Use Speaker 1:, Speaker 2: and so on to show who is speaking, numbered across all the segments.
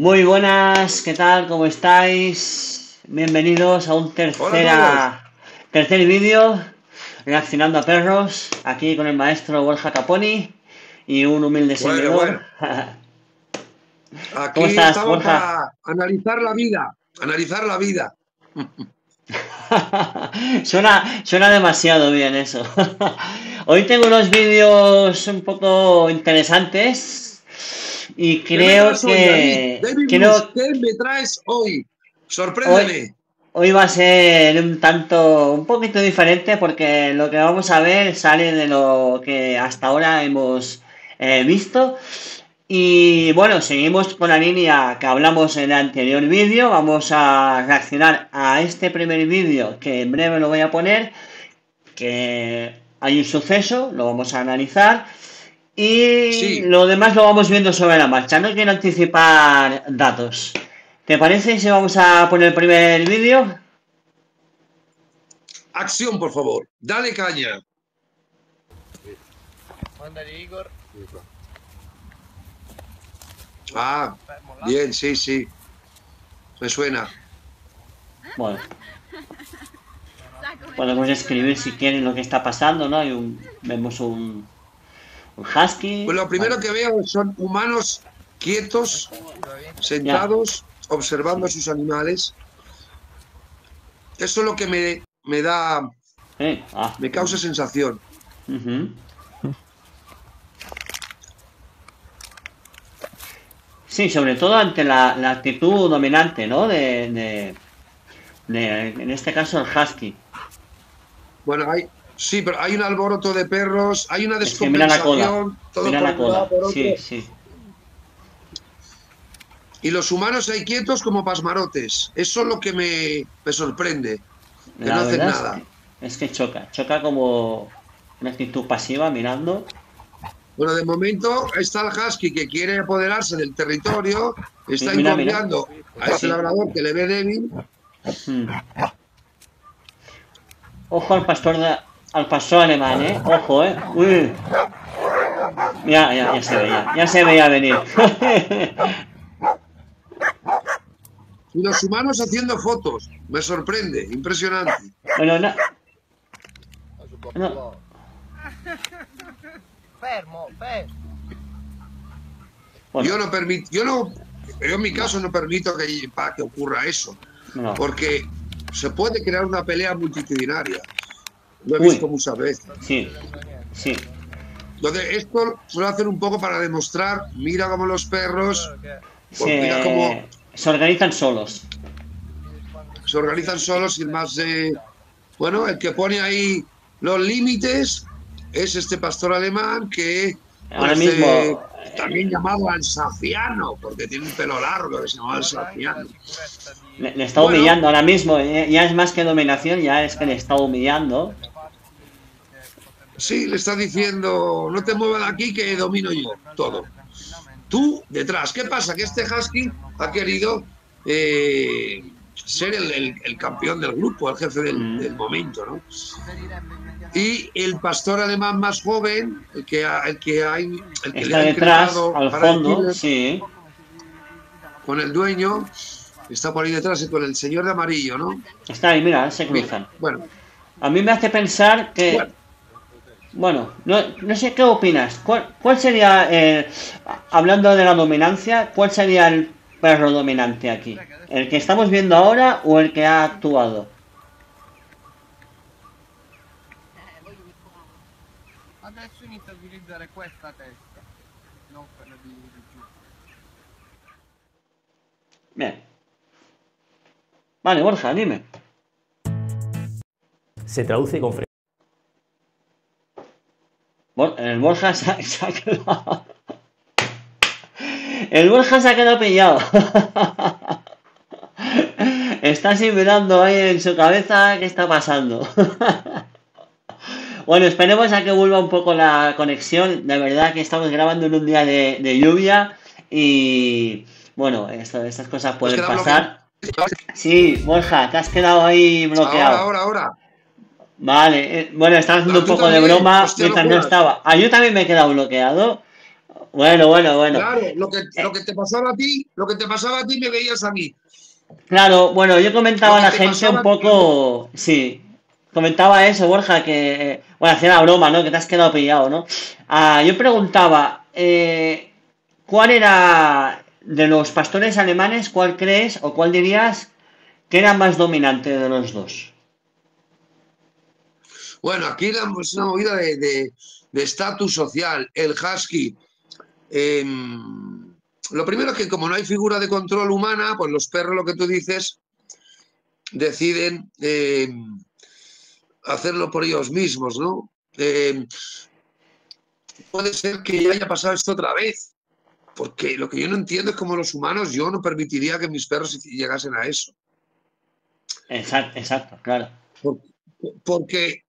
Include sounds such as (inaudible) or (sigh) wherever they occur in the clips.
Speaker 1: Muy buenas, ¿qué tal? ¿Cómo estáis? Bienvenidos a un tercera, tercer vídeo reaccionando a perros, aquí con el maestro Borja Caponi y un humilde
Speaker 2: Bueno,
Speaker 1: seguidor. (laughs)
Speaker 2: Aquí
Speaker 1: ¿Cómo estás,
Speaker 2: estamos
Speaker 1: Borja?
Speaker 2: para analizar la vida, analizar la vida. (laughs)
Speaker 1: suena, suena demasiado bien eso. (laughs) Hoy tengo unos vídeos un poco interesantes y
Speaker 2: ¿Qué me
Speaker 1: creo
Speaker 2: traes hoy,
Speaker 1: que,
Speaker 2: David?
Speaker 1: Creo,
Speaker 2: Bruce, ¿qué me traes hoy? Sorpréndeme.
Speaker 1: Hoy va a ser un tanto, un poquito diferente porque lo que vamos a ver sale de lo que hasta ahora hemos eh, visto. Y bueno, seguimos con la línea que hablamos en el anterior vídeo. Vamos a reaccionar a este primer vídeo que en breve lo voy a poner. Que hay un suceso, lo vamos a analizar. Y
Speaker 2: Sí.
Speaker 1: lo demás lo vamos viendo sobre la marcha. No quiero anticipar datos. ¿Te parece si vamos a poner el primer vídeo?
Speaker 2: Acción, por favor. Dale caña.
Speaker 3: Mándale Igor.
Speaker 2: Ah, bien, sí, sí. Me suena.
Speaker 1: Bueno, podemos escribir si quieren lo que está pasando, ¿no? Hay un, vemos un, un husky.
Speaker 2: Pues lo primero que veo son humanos quietos, sentados, observando a sus animales. Eso es lo que me, me da,
Speaker 1: Eh, ah,
Speaker 2: me causa sensación.
Speaker 1: Sí, sobre todo ante la, la actitud dominante, ¿no? De, de, de- en este caso, el husky.
Speaker 2: Bueno, hay, sí, pero hay un alboroto de perros, hay una
Speaker 1: Es que mira la cola.
Speaker 2: descompensación, todo por
Speaker 1: la cola.
Speaker 2: por.
Speaker 1: Sí, sí.
Speaker 2: Y los humanos ahí quietos como pasmarotes. Eso es lo que me, me sorprende. Que
Speaker 1: La
Speaker 2: no hacen
Speaker 1: es
Speaker 2: nada.
Speaker 1: que- es que choca, choca como una actitud pasiva mirando.
Speaker 2: Bueno, de momento está el husky que quiere apoderarse del territorio, está
Speaker 1: mira,
Speaker 2: a ese labrador que le ve débil.
Speaker 1: Hmm. Ojo al pastor de- al pastor alemán, eh. Ojo, eh. Uy. Ya, ya, ya se veía, ya se veía venir. (laughs)
Speaker 2: Y los humanos haciendo fotos. Me sorprende, impresionante.
Speaker 1: bueno, No.
Speaker 3: po'. Fermo, fermo.
Speaker 1: bueno,
Speaker 2: Yo no permito, yo no, yo en mi caso no permito que, que ocurra eso,
Speaker 1: no.
Speaker 2: porque se puede crear una pelea multitudinaria. Lo he
Speaker 1: Uy.
Speaker 2: visto muchas veces.
Speaker 1: Sí, sí.
Speaker 2: Entonces, esto suele hacer un poco para demostrar, mira como los perros Pues mira
Speaker 1: Se,
Speaker 2: cómo-
Speaker 1: se organizan solos.
Speaker 2: se organizan solos sin más de... Bueno, el que pone ahí los límites es este pastor alemán que...
Speaker 1: Ahora
Speaker 2: pues,
Speaker 1: mismo-
Speaker 2: eh, también llamado alsaciano, porque tiene un pelo largo que se llama alsaciano.
Speaker 1: Le, le está
Speaker 2: Bueno.
Speaker 1: humillando ahora mismo. eh, Ya es más que dominación, ya es que le está humillando.
Speaker 2: Sí, le está diciendo, no te muevas de aquí que domino yo todo. Tú detrás. ¿Qué pasa? Que este husky ha querido eh, ser el, el- el campeón del grupo, el jefe del,
Speaker 1: Mm.
Speaker 2: del momento, ¿no? Y el pastor alemán más joven, el que, ha- el que hay, el que
Speaker 1: Está
Speaker 2: le ha
Speaker 1: detrás, al fondo, sí.
Speaker 2: con el dueño, está por ahí detrás y con el señor de amarillo, ¿no?
Speaker 1: Está ahí, mira, se cruzan.
Speaker 2: Bueno,
Speaker 1: A mí me hace pensar que,
Speaker 2: Bueno.
Speaker 1: bueno, no, no sé qué opinas. ¿Cuál, cuál sería, eh, hablando de la dominancia, cuál sería el perro dominante aquí? ¿El que estamos viendo ahora o el que ha actuado?
Speaker 3: Adesso inizio a utilizzare questa testa, non quella di, di giù.
Speaker 1: Bien. Vale, Borja, dime.
Speaker 4: se traduce con frecuencia.
Speaker 1: El Borja se ha, se ha quedado. El Borja se ha quedado pillado. Está así mirando ahí en su cabeza qué está pasando. Bueno, esperemos a que vuelva un poco la conexión. De verdad que estamos grabando en un día de, de lluvia y bueno, esto- estas cosas pueden pasar. Sí, Borja, te has quedado ahí bloqueado.
Speaker 2: ahora, ahora, ahora.
Speaker 1: Vale, eh, bueno, estaba haciendo un poco de broma mientras no estaba. Ah, yo también me he quedado bloqueado. Bueno, bueno, bueno.
Speaker 2: Claro, lo que, lo que te pasaba a ti, lo que te pasaba a ti me veías a mí.
Speaker 1: Claro, bueno, yo comentaba a la gente un poco, sí, comentaba eso, Borja, que, bueno, hacía la broma, ¿no? Que te has quedado pillado, ¿no? Ah, yo preguntaba, eh, ¿cuál era de los pastores alemanes, cuál crees o cuál dirías que era más dominante de los dos?
Speaker 2: Bueno, aquí era pues, una movida de de- de estatus social. El husky. Em, lo primero es que como no hay figura de control humana, pues los perros, lo que tú dices, deciden em, hacerlo por ellos mismos, ¿no? Em, puede ser que ya haya pasado esto otra vez, porque lo que yo no entiendo es cómo los humanos, yo no permitiría que mis perros llegasen a eso.
Speaker 1: Exacto, exacto, claro.
Speaker 2: porque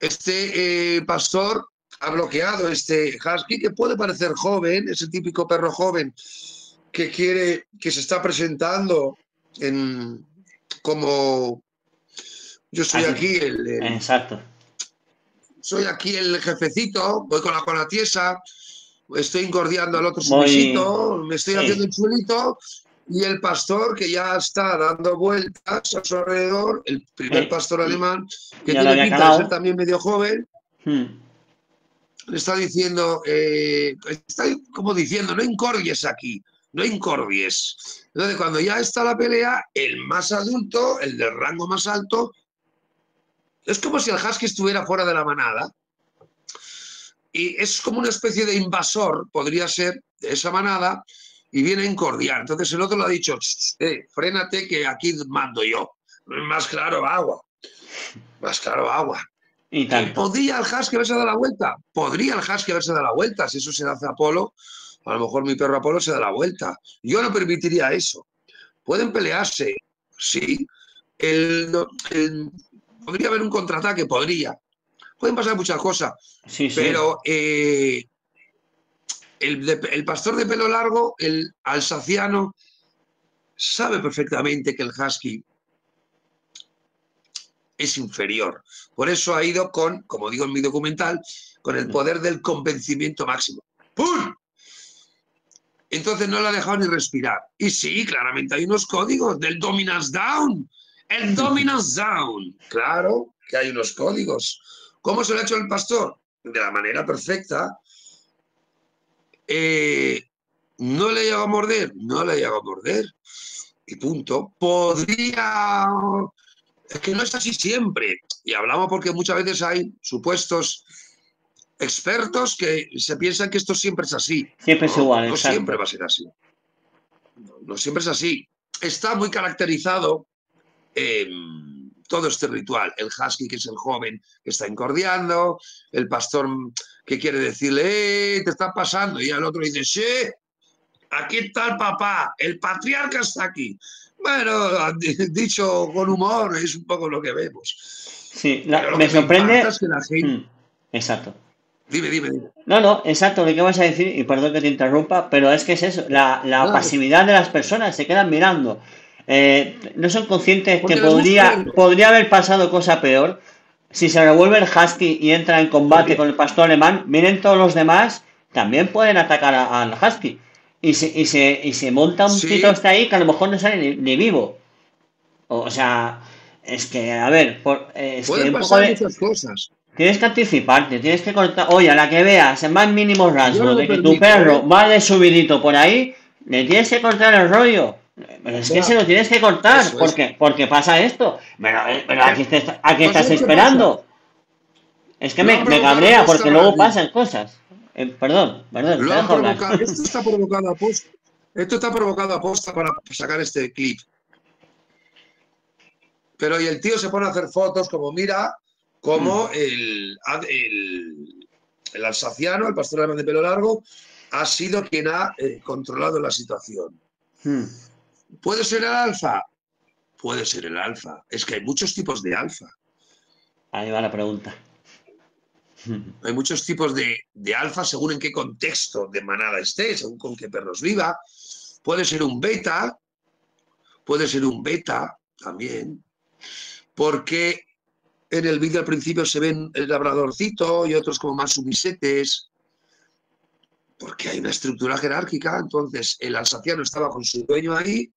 Speaker 2: este eh, pastor ha bloqueado este husky que puede parecer joven, ese típico perro joven que quiere, que se está presentando en, como yo soy
Speaker 1: Así.
Speaker 2: aquí el, el-
Speaker 1: Exacto.
Speaker 2: soy aquí el jefecito, voy con la cola tiesa, estoy engordeando al otro sumisito, me estoy
Speaker 1: sí.
Speaker 2: haciendo el chulito, y el pastor que ya está dando vueltas a su alrededor, el primer pastor alemán, que
Speaker 1: ya
Speaker 2: tiene pinta de ser también medio joven,
Speaker 1: Hmm.
Speaker 2: Le está diciendo, eh, está como diciendo, no incordies aquí, no incordies. Entonces, cuando ya está la pelea, el más adulto, el del rango más alto, es como si el husky estuviera fuera de la manada. Y es como una especie de invasor, podría ser, de esa manada, y viene a incordiar. Entonces el otro le ha dicho, "Ch, eh, frénate que aquí mando yo. Más claro agua. Más claro agua.
Speaker 1: Y
Speaker 2: ¿Que
Speaker 1: tanto.
Speaker 2: ¿Podría el husky haberse dado la vuelta? Podría el husky haberse dado la vuelta. Si eso se hace a Apolo, a lo mejor mi perro Apolo se da la vuelta. Yo no permitiría eso. Pueden pelearse, sí. El- el- podría haber un contraataque, podría. Pueden pasar muchas cosas,
Speaker 1: Sí, sí.
Speaker 2: pero eh, el pastor de pelo largo, el alsaciano, sabe perfectamente que el husky es inferior. Por eso ha ido con, como digo en mi documental, con el poder del convencimiento máximo. ¡Pum! Entonces no le ha dejado ni respirar. Y sí, claramente hay unos códigos del Dominance Down. El (laughs) Dominance Down. Claro que hay unos códigos. ¿Cómo se lo ha hecho el pastor? De la manera perfecta. Eh, ¿No le llegó a morder? No le llegó a morder. Y punto. Podría... Es que no es así siempre. Y hablamos porque muchas veces hay supuestos expertos que se piensan que esto siempre es así.
Speaker 1: Siempre es
Speaker 2: No,
Speaker 1: igual,
Speaker 2: no siempre va a ser así. No, no siempre es así. Está muy caracterizado todo este ritual. El husky, que es el joven que está encordeando, el pastor que quiere decirle, eh, te está pasando, y al otro dice, sí, aquí está el papá, el patriarca está aquí. Bueno, (laughs) dicho con humor, es un poco lo que vemos.
Speaker 1: Sí, la- me
Speaker 2: que
Speaker 1: sorprende.
Speaker 2: es que la gente...
Speaker 1: Hmm, Exacto.
Speaker 2: Dime, dime, dime.
Speaker 1: No, no, exacto, lo que vas a decir, y perdón que te interrumpa, pero es que es eso, la, la
Speaker 2: Claro.
Speaker 1: pasividad de las personas, se quedan mirando. Eh, no son conscientes
Speaker 2: Porque
Speaker 1: que podría, podría haber pasado cosa peor. Si se revuelve el husky y entra en combate con el pastor alemán, miren todos los demás, también pueden atacar al husky. Y se, y, se, y se monta un
Speaker 2: Sí.
Speaker 1: hasta ahí que a lo mejor no sale ni, ni vivo. O, o sea, es que, a ver, por, es que un poco
Speaker 2: pasar
Speaker 1: de-
Speaker 2: muchas cosas.
Speaker 1: Tienes que anticiparte, tienes que cortar. Oye, a la que veas, en más mínimos
Speaker 2: Yo
Speaker 1: rasgos,
Speaker 2: no
Speaker 1: de que tu perro
Speaker 2: ¿eh?
Speaker 1: va de subidito por ahí, le tienes que cortar el rollo. Pero es que se lo tienes que cortar,
Speaker 2: es.
Speaker 1: porque, porque pasa esto. Pero, eh, pero aquí, te- aquí estás esperando. Es que me, me cabrea porque luego pasan cosas. Eh, perdón, perdón,
Speaker 2: Lo han provocado. Esto está provocado a posta. Esto está provocado a posta para sacar este clip. Pero y el tío se pone a hacer fotos como mira como el, el, el alsaciano, el pastor alemán de pelo largo, ha sido quien ha eh, controlado la situación.
Speaker 1: Hmm,
Speaker 2: ¿Puede ser el alfa? Puede ser el alfa. Es que hay muchos tipos de alfa.
Speaker 1: Ahí va la pregunta. (laughs)
Speaker 2: Hay muchos tipos de, de alfa según en qué contexto de manada esté, según con qué perros viva. Puede ser un beta, puede ser un beta también, porque en el vídeo al principio se ven el labradorcito y otros como más sumisetes. porque hay una estructura jerárquica, entonces el alsaciano estaba con su dueño ahí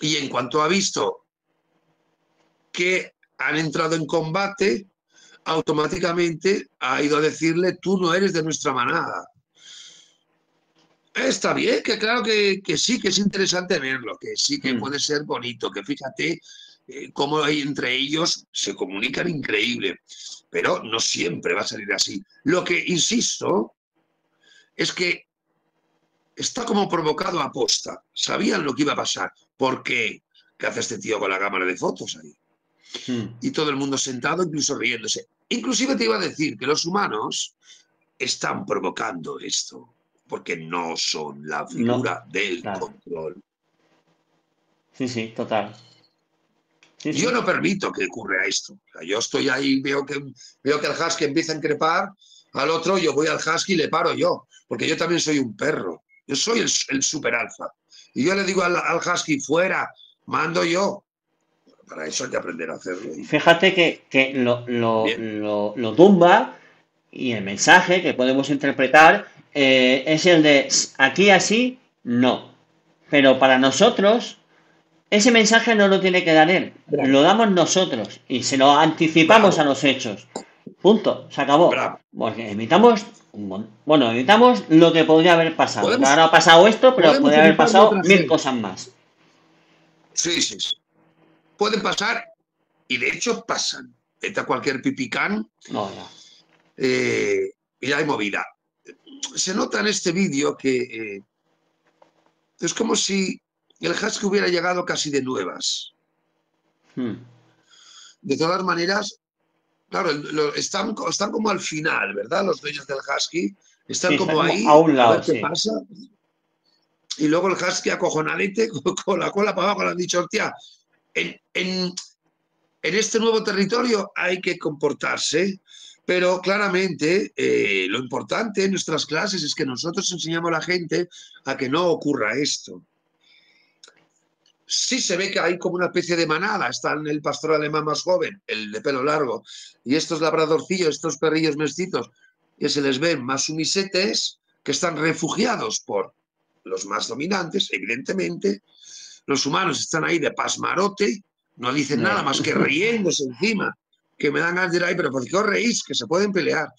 Speaker 2: y en cuanto ha visto que han entrado en combate, automáticamente ha ido a decirle, tú no eres de nuestra manada. Está bien, que claro que, sí, que es interesante verlo, que sí que mm. puede ser bonito, que fíjate eh, cómo hay entre ellos se comunican increíble, pero no siempre va a salir así. Lo que insisto es que está como provocado a posta. Sabían lo que iba a pasar. ¿Por qué? ¿Qué hace este tío con la cámara de fotos ahí? Hmm. Y todo el mundo sentado, incluso riéndose. Inclusive te iba a decir que los humanos están provocando esto, porque no son la figura del control.
Speaker 1: Sí, sí, total.
Speaker 2: yo no permito que ocurra esto. yo estoy ahí, veo que, veo que el husky empieza a increpar al otro, yo voy al husky y le paro yo, porque yo también soy un perro. Yo soy el, super alfa. Y yo le digo al, husky, fuera, mando yo. Para eso hay que aprender a hacerlo.
Speaker 1: Fíjate que, lo, lo, tumba y el mensaje que podemos interpretar eh, es el de aquí así, no. Pero para nosotros, ese mensaje no lo tiene que dar él, lo damos nosotros y se lo anticipamos a los hechos. Punto, se acabó. Porque evitamos, bueno, evitamos lo que podría haber pasado. Ahora ha pasado esto, pero podría haber pasado mil cosas más.
Speaker 2: Sí, sí, sí. Pueden pasar y de hecho pasan. A cualquier pipicán no, eh, y hay movida. Se nota en este vídeo que eh, es como si el husky hubiera llegado casi de nuevas. Hmm. De todas maneras, Claro, están, están como al final, ¿verdad? Los dueños del Husky. Están como ahí.
Speaker 1: A un lado.
Speaker 2: qué pasa. Y luego el Husky acojonadete (laughs) con la cola para abajo le han dicho, hostia, en, en, este nuevo territorio hay que comportarse, pero claramente eh, lo importante en nuestras clases es que nosotros enseñamos a la gente a que no ocurra esto sí se ve que hay como una especie de manada. Están el pastor alemán más joven, el de pelo largo, y estos labradorcillos, estos perrillos mestizos, que se les ven más sumisetes, que están refugiados por los más dominantes, evidentemente. Los humanos están ahí de pasmarote, no dicen nada más que riéndose encima, que me dan ganas de decir, ay, pero ¿por qué os reís? Que se pueden pelear.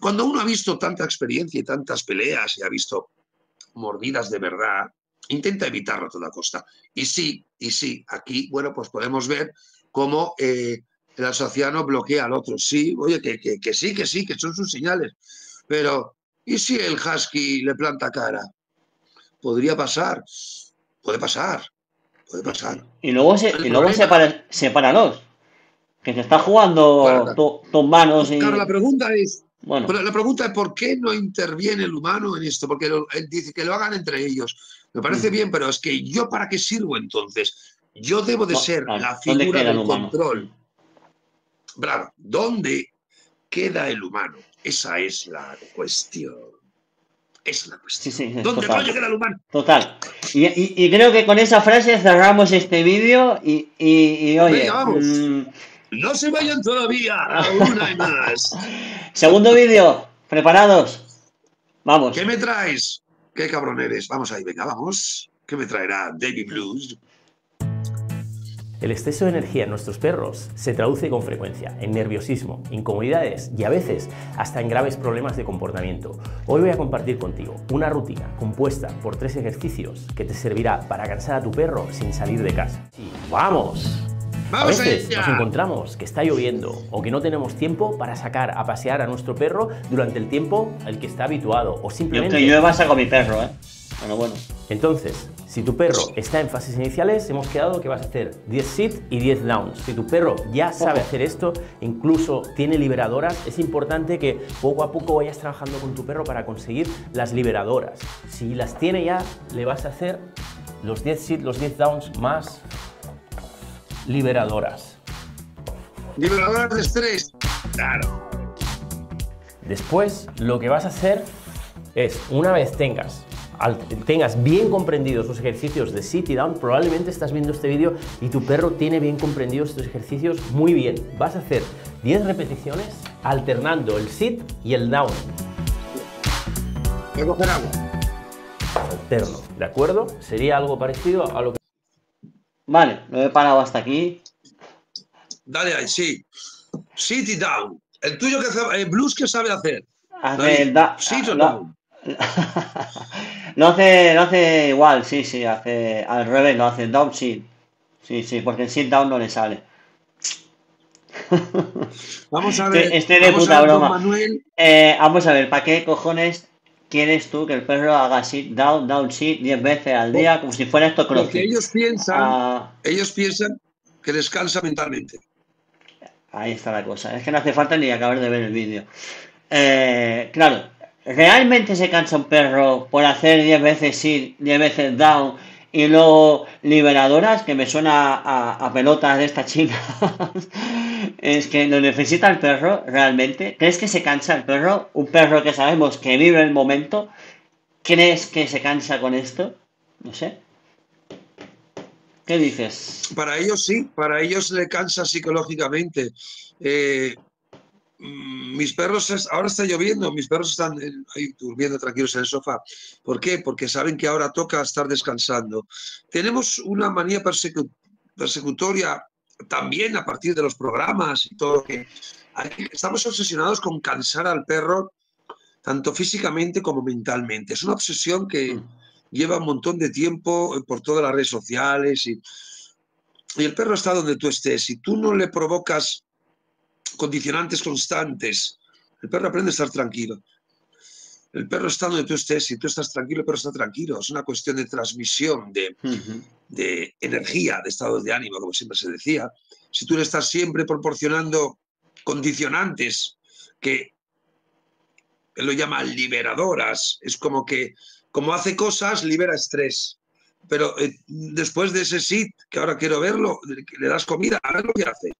Speaker 2: Cuando uno ha visto tanta experiencia y tantas peleas y ha visto mordidas de verdad, intenta evitarlo a toda costa. Y sí, y sí, aquí, bueno, pues podemos ver cómo eh, el asociano bloquea al otro. Sí, oye, que, que, sí, que sí, que son sus señales. Pero, ¿y si el husky le planta cara? Podría pasar, puede pasar, puede pasar.
Speaker 1: Y luego, se, y luego separa, que se está jugando tus manos. Y...
Speaker 2: Claro, la pregunta es, bueno. Pero la pregunta es por qué no interviene el humano en esto, porque él dice que lo hagan entre ellos. Me parece mm. bien, pero es que yo para qué sirvo entonces? Yo debo de ser la figura del control. Bravo, ¿dónde queda el humano? Esa es la cuestión. Es la cuestión. ¿Dónde
Speaker 1: total.
Speaker 2: queda el humano?
Speaker 1: Total. Y, creo que con esa frase cerramos este vídeo y, oye. vamos. Mm,
Speaker 2: no se vayan todavía, aún hay más. (laughs)
Speaker 1: Segundo vídeo, preparados. Vamos.
Speaker 2: ¿Qué me traes? ¿Qué cabrón eres? Vamos ahí, venga, vamos. ¿Qué me traerá David Blues?
Speaker 4: El exceso de energía en nuestros perros se traduce con frecuencia en nerviosismo, incomodidades y a veces hasta en graves problemas de comportamiento. Hoy voy a compartir contigo una rutina compuesta por tres ejercicios que te servirá para cansar a tu perro sin salir de casa. ¡Vamos! a veces nos encontramos que está lloviendo o que no tenemos tiempo para sacar a pasear a nuestro perro durante el tiempo al que está habituado o simplemente...
Speaker 1: Yo que llueva saco a mi perro, ¿eh? Bueno, bueno.
Speaker 4: Entonces, si tu perro está en fases iniciales, hemos quedado que vas a hacer 10 sit y 10 downs. Si tu perro ya sabe hacer esto, incluso tiene liberadoras, es importante que poco a poco vayas trabajando con tu perro para conseguir las liberadoras. Si las tiene ya, le vas a hacer los 10 sit, los 10 downs más liberadoras.
Speaker 2: Liberadoras de estrés. Claro.
Speaker 4: Después, lo que vas a hacer es, una vez tengas, tengas bien comprendidos los ejercicios de sit y down, probablemente estás viendo este vídeo y tu perro tiene bien comprendidos estos ejercicios muy bien. Vas a hacer 10 repeticiones alternando el sit y el down.
Speaker 2: Voy a coger agua.
Speaker 4: Alterno, ¿de acuerdo? Sería algo parecido a lo que...
Speaker 1: Vale, lo he parado hasta aquí.
Speaker 2: Dale ahí, sí. Sit y down. El tuyo que hace, el blues que sabe hacer.
Speaker 1: Hace el da-
Speaker 2: sit o down. (laughs)
Speaker 1: lo hace, lo hace igual, sí, sí, hace al revés, lo hace down sit. Sí, sí, porque el sit down no le sale. (laughs)
Speaker 2: Vamos a ver.
Speaker 1: este de
Speaker 2: vamos
Speaker 1: puta
Speaker 2: a ver con
Speaker 1: broma.
Speaker 2: Manuel.
Speaker 1: Eh, vamos a ver, ¿para qué cojones quieres tú que el perro haga sit down, down sit 10 veces al día como si fuera esto
Speaker 2: Porque
Speaker 1: crossfit?
Speaker 2: ellos piensan,
Speaker 1: Ah,
Speaker 2: ellos piensan que descansa mentalmente.
Speaker 1: Ahí está la cosa. Es que no hace falta ni acabar de ver el vídeo. Eh, claro, ¿realmente se cansa un perro por hacer 10 veces sit, 10 veces down y luego liberadoras que me suena a, pelotas de estas chinas? (laughs) es que lo necesita el perro realmente. ¿Crees que se cansa el perro? Un perro que sabemos que vive el momento. ¿Crees que se cansa con esto? No sé. ¿Qué dices?
Speaker 2: Para ellos sí, para ellos le cansa psicológicamente. Eh, mis perros, ahora está lloviendo, mis perros están ahí durmiendo tranquilos en el sofá. ¿Por qué? Porque saben que ahora toca estar descansando. Tenemos una manía persecu- persecutoria también a partir de los programas y todo lo que... Estamos obsesionados con cansar al perro tanto físicamente como mentalmente. Es una obsesión que lleva un montón de tiempo eh, por todas las redes sociales y, y el perro está donde tú estés. Si tú no le provocas condicionantes constantes, el perro aprende a estar tranquilo. El perro está donde tú estés, si tú estás tranquilo, el perro está tranquilo. Es una cuestión de transmisión, de, de energía, de estados de ánimo, como siempre se decía. Si tú le estás siempre proporcionando condicionantes que él lo llama liberadoras, es como que como hace cosas, libera estrés. Pero eh, después de ese sit, que ahora quiero verlo, le das comida, a ver lo que hace.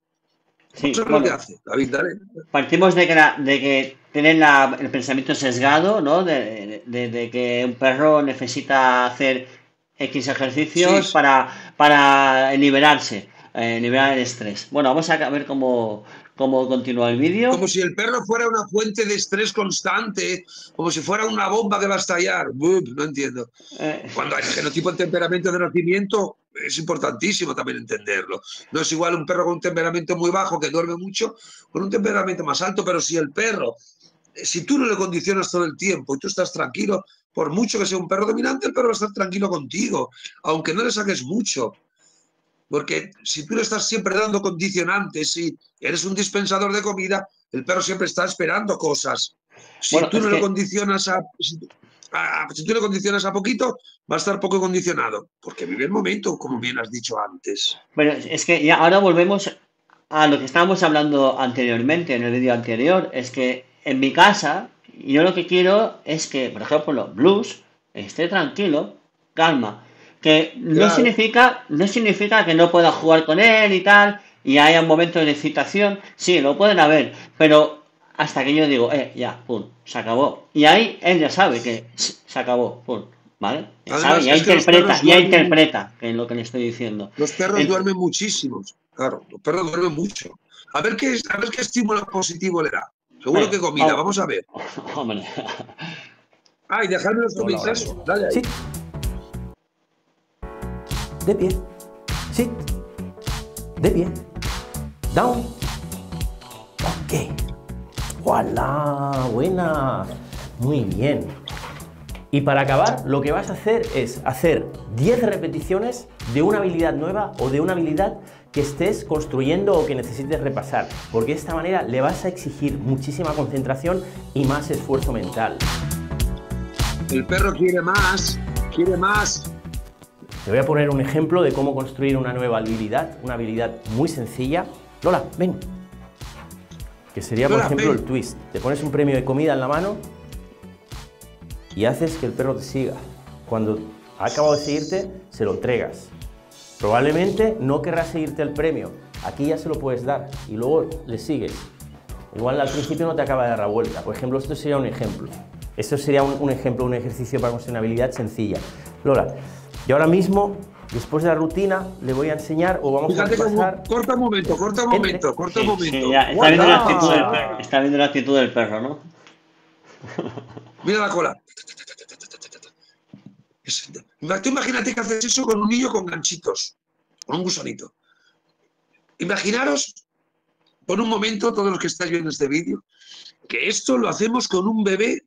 Speaker 1: Sí,
Speaker 2: Eso es lo
Speaker 1: bueno.
Speaker 2: que hace, David, dale.
Speaker 1: Partimos de que, la- de que tienen la- el pensamiento sesgado, ¿no? De, de- de que un perro necesita hacer X ejercicios
Speaker 2: Sí.
Speaker 1: para, para liberarse, eh, liberar el estrés. Bueno, vamos a ver cómo, cómo continúa el vídeo.
Speaker 2: Como si el perro fuera una fuente de estrés constante, como si fuera una bomba que va a estallar. Buf, no entiendo.
Speaker 1: Eh,
Speaker 2: Cuando hay genotipo en temperamento de nacimiento, es importantísimo también entenderlo. No es igual un perro con un temperamento muy bajo que duerme mucho, con un temperamento más alto, pero si el perro, si tú no le condicionas todo el tiempo y tú estás tranquilo, por mucho que sea un perro dominante, el perro va a estar tranquilo contigo, aunque no le saques mucho. Porque si tú le estás siempre dando condicionantes y eres un dispensador de comida, el perro siempre está esperando cosas. Si
Speaker 1: Bueno,
Speaker 2: tú no
Speaker 1: que-
Speaker 2: le condicionas a, si, tú le condicionas a poquito, va a estar poco condicionado, porque vive el momento, como bien has dicho antes.
Speaker 1: Pero es que ya ahora volvemos a lo que estábamos hablando anteriormente, en el vídeo anterior. Es que en mi casa, yo lo que quiero es que, por ejemplo, Blues esté tranquilo, calma. Que no
Speaker 2: Claro.
Speaker 1: significa, no significa que no pueda jugar con él y tal, y haya un momento de excitación. Sí, lo pueden haber, pero hasta que yo digo, eh, ya, pum, se acabó. Y ahí él ya sabe que se acabó, pum, ¿vale? Ya
Speaker 2: Además,
Speaker 1: sabe, ya interpreta, ya
Speaker 2: duermen-
Speaker 1: interpreta es lo que le estoy diciendo.
Speaker 2: Los perros
Speaker 1: El-
Speaker 2: duermen muchísimo, claro, los perros duermen mucho. A ver qué, a ver qué estímulo positivo le da. Seguro
Speaker 1: Bueno,
Speaker 2: que comida,
Speaker 1: vamos.
Speaker 2: vamos a ver. (laughs)
Speaker 1: Hombre.
Speaker 2: Ay, dejadme los comentarios. Dale ahí.
Speaker 4: Sit. De pie. Sit. De pie. Down. Ok. ¡Hola! Buena. Muy bien. Y para acabar, lo que vas a hacer es hacer 10 repeticiones de una habilidad nueva o de una habilidad que estés construyendo o que necesites repasar, porque de esta manera le vas a exigir muchísima concentración y más esfuerzo mental.
Speaker 2: El perro quiere más, quiere más.
Speaker 4: Te voy a poner un ejemplo de cómo construir una nueva habilidad, una habilidad muy sencilla. Lola, ven. Que sería, por ejemplo, el twist. Te pones un premio de comida en la mano y haces que el perro te siga. Cuando ha acabado de seguirte, se lo entregas. Probablemente no querrá seguirte el premio. Aquí ya se lo puedes dar y luego le sigues. Igual al principio no te acaba de dar la vuelta. Por ejemplo, esto sería un ejemplo. Esto sería un, un ejemplo, un ejercicio para una habilidad sencilla. Lola, yo ahora mismo, después de la rutina, le voy a enseñar o vamos
Speaker 2: Fíjate
Speaker 4: a pasar.
Speaker 2: Corta un momento, corta un
Speaker 4: Entre.
Speaker 2: momento, corta un
Speaker 1: sí,
Speaker 2: momento.
Speaker 1: ya está viendo la actitud del perro. Está viendo la actitud del perro, ¿no?
Speaker 2: Mira la cola. Tú imagínate que haces eso con un niño con ganchitos, con un gusanito. Imaginaros por un momento, todos los que estáis viendo este vídeo, que esto lo hacemos con un bebé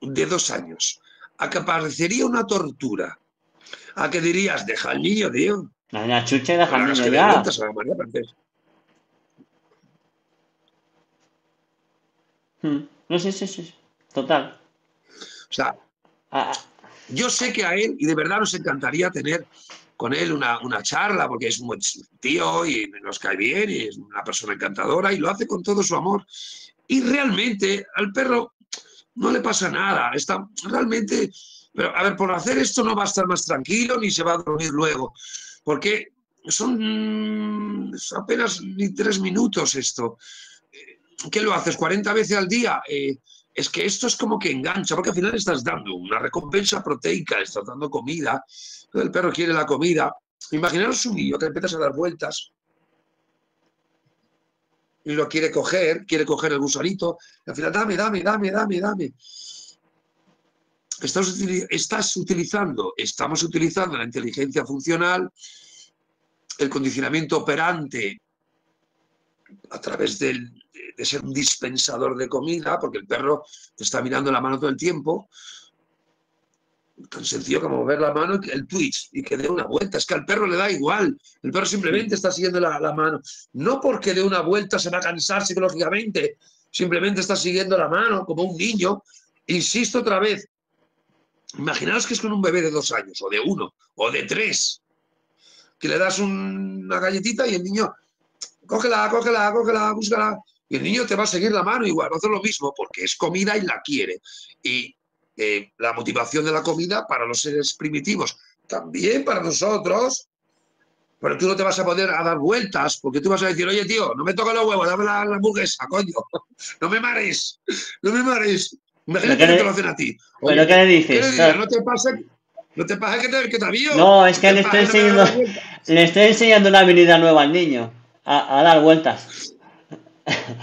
Speaker 2: de dos años. A que parecería una tortura. A que dirías, deja al niño, tío.
Speaker 1: La la chucha deja
Speaker 2: No
Speaker 1: al
Speaker 2: hagas
Speaker 1: niño
Speaker 2: que le
Speaker 1: ya.
Speaker 2: cuentas a la María Pérez.
Speaker 1: Mm. No, sí, sí, sí. Total.
Speaker 2: O sea,
Speaker 1: Ah, ah,
Speaker 2: Yo sé que a él, y de verdad nos encantaría tener con él una, una charla, porque es un buen tío y nos cae bien y es una persona encantadora y lo hace con todo su amor. Y realmente al perro no le pasa nada, está realmente... Pero a ver, por hacer esto no va a estar más tranquilo ni se va a dormir luego, porque son mm, apenas ni tres minutos esto. Eh, ¿Qué lo haces? ¿40 veces al día? Eh, es que esto es como que engancha, porque al final estás dando una recompensa proteica, estás dando comida, el perro quiere la comida. Imaginaros un niño que empiezas a dar vueltas y lo quiere coger, quiere coger el gusanito, y al final dame, dame, dame, dame, dame. Estás, utili- estás utilizando, estamos utilizando la inteligencia funcional, el condicionamiento operante a través de, ser un dispensador de comida, porque el perro te está mirando la mano todo el tiempo. Tan sencillo como mover la mano el twitch y que dé una vuelta. Es que al perro le da igual. El perro simplemente está siguiendo la, la mano. No porque dé una vuelta se va a cansar psicológicamente. Simplemente está siguiendo la mano como un niño. Insisto otra vez. Imaginaos que es con un bebé de dos años, o de uno, o de tres, que le das un- una galletita y el niño cógela, cógela, cógela, búscala. Y el niño te va a seguir la mano igual, va a hacer lo mismo, porque es comida y la quiere. Y eh, la motivación de la comida para los seres primitivos, también para nosotros, pero tú no te vas a poder dar vueltas, porque tú vas a decir, oye, tío, no me toques los huevos, dame la, la hamburguesa, coño. (laughs) No me mares, no me mares. Imagínate
Speaker 1: ¿Pero
Speaker 2: que te lo hacen a ti. Oye,
Speaker 1: ¿Pero qué le
Speaker 2: ¿qué
Speaker 1: dices?
Speaker 2: le? No te pasa, no te pasa que te, que te avío.
Speaker 1: No, es que
Speaker 2: ¿Qué
Speaker 1: le estoy enseñando, (laughs) le estoy enseñando una habilidad nueva al niño. A, a dar vueltas.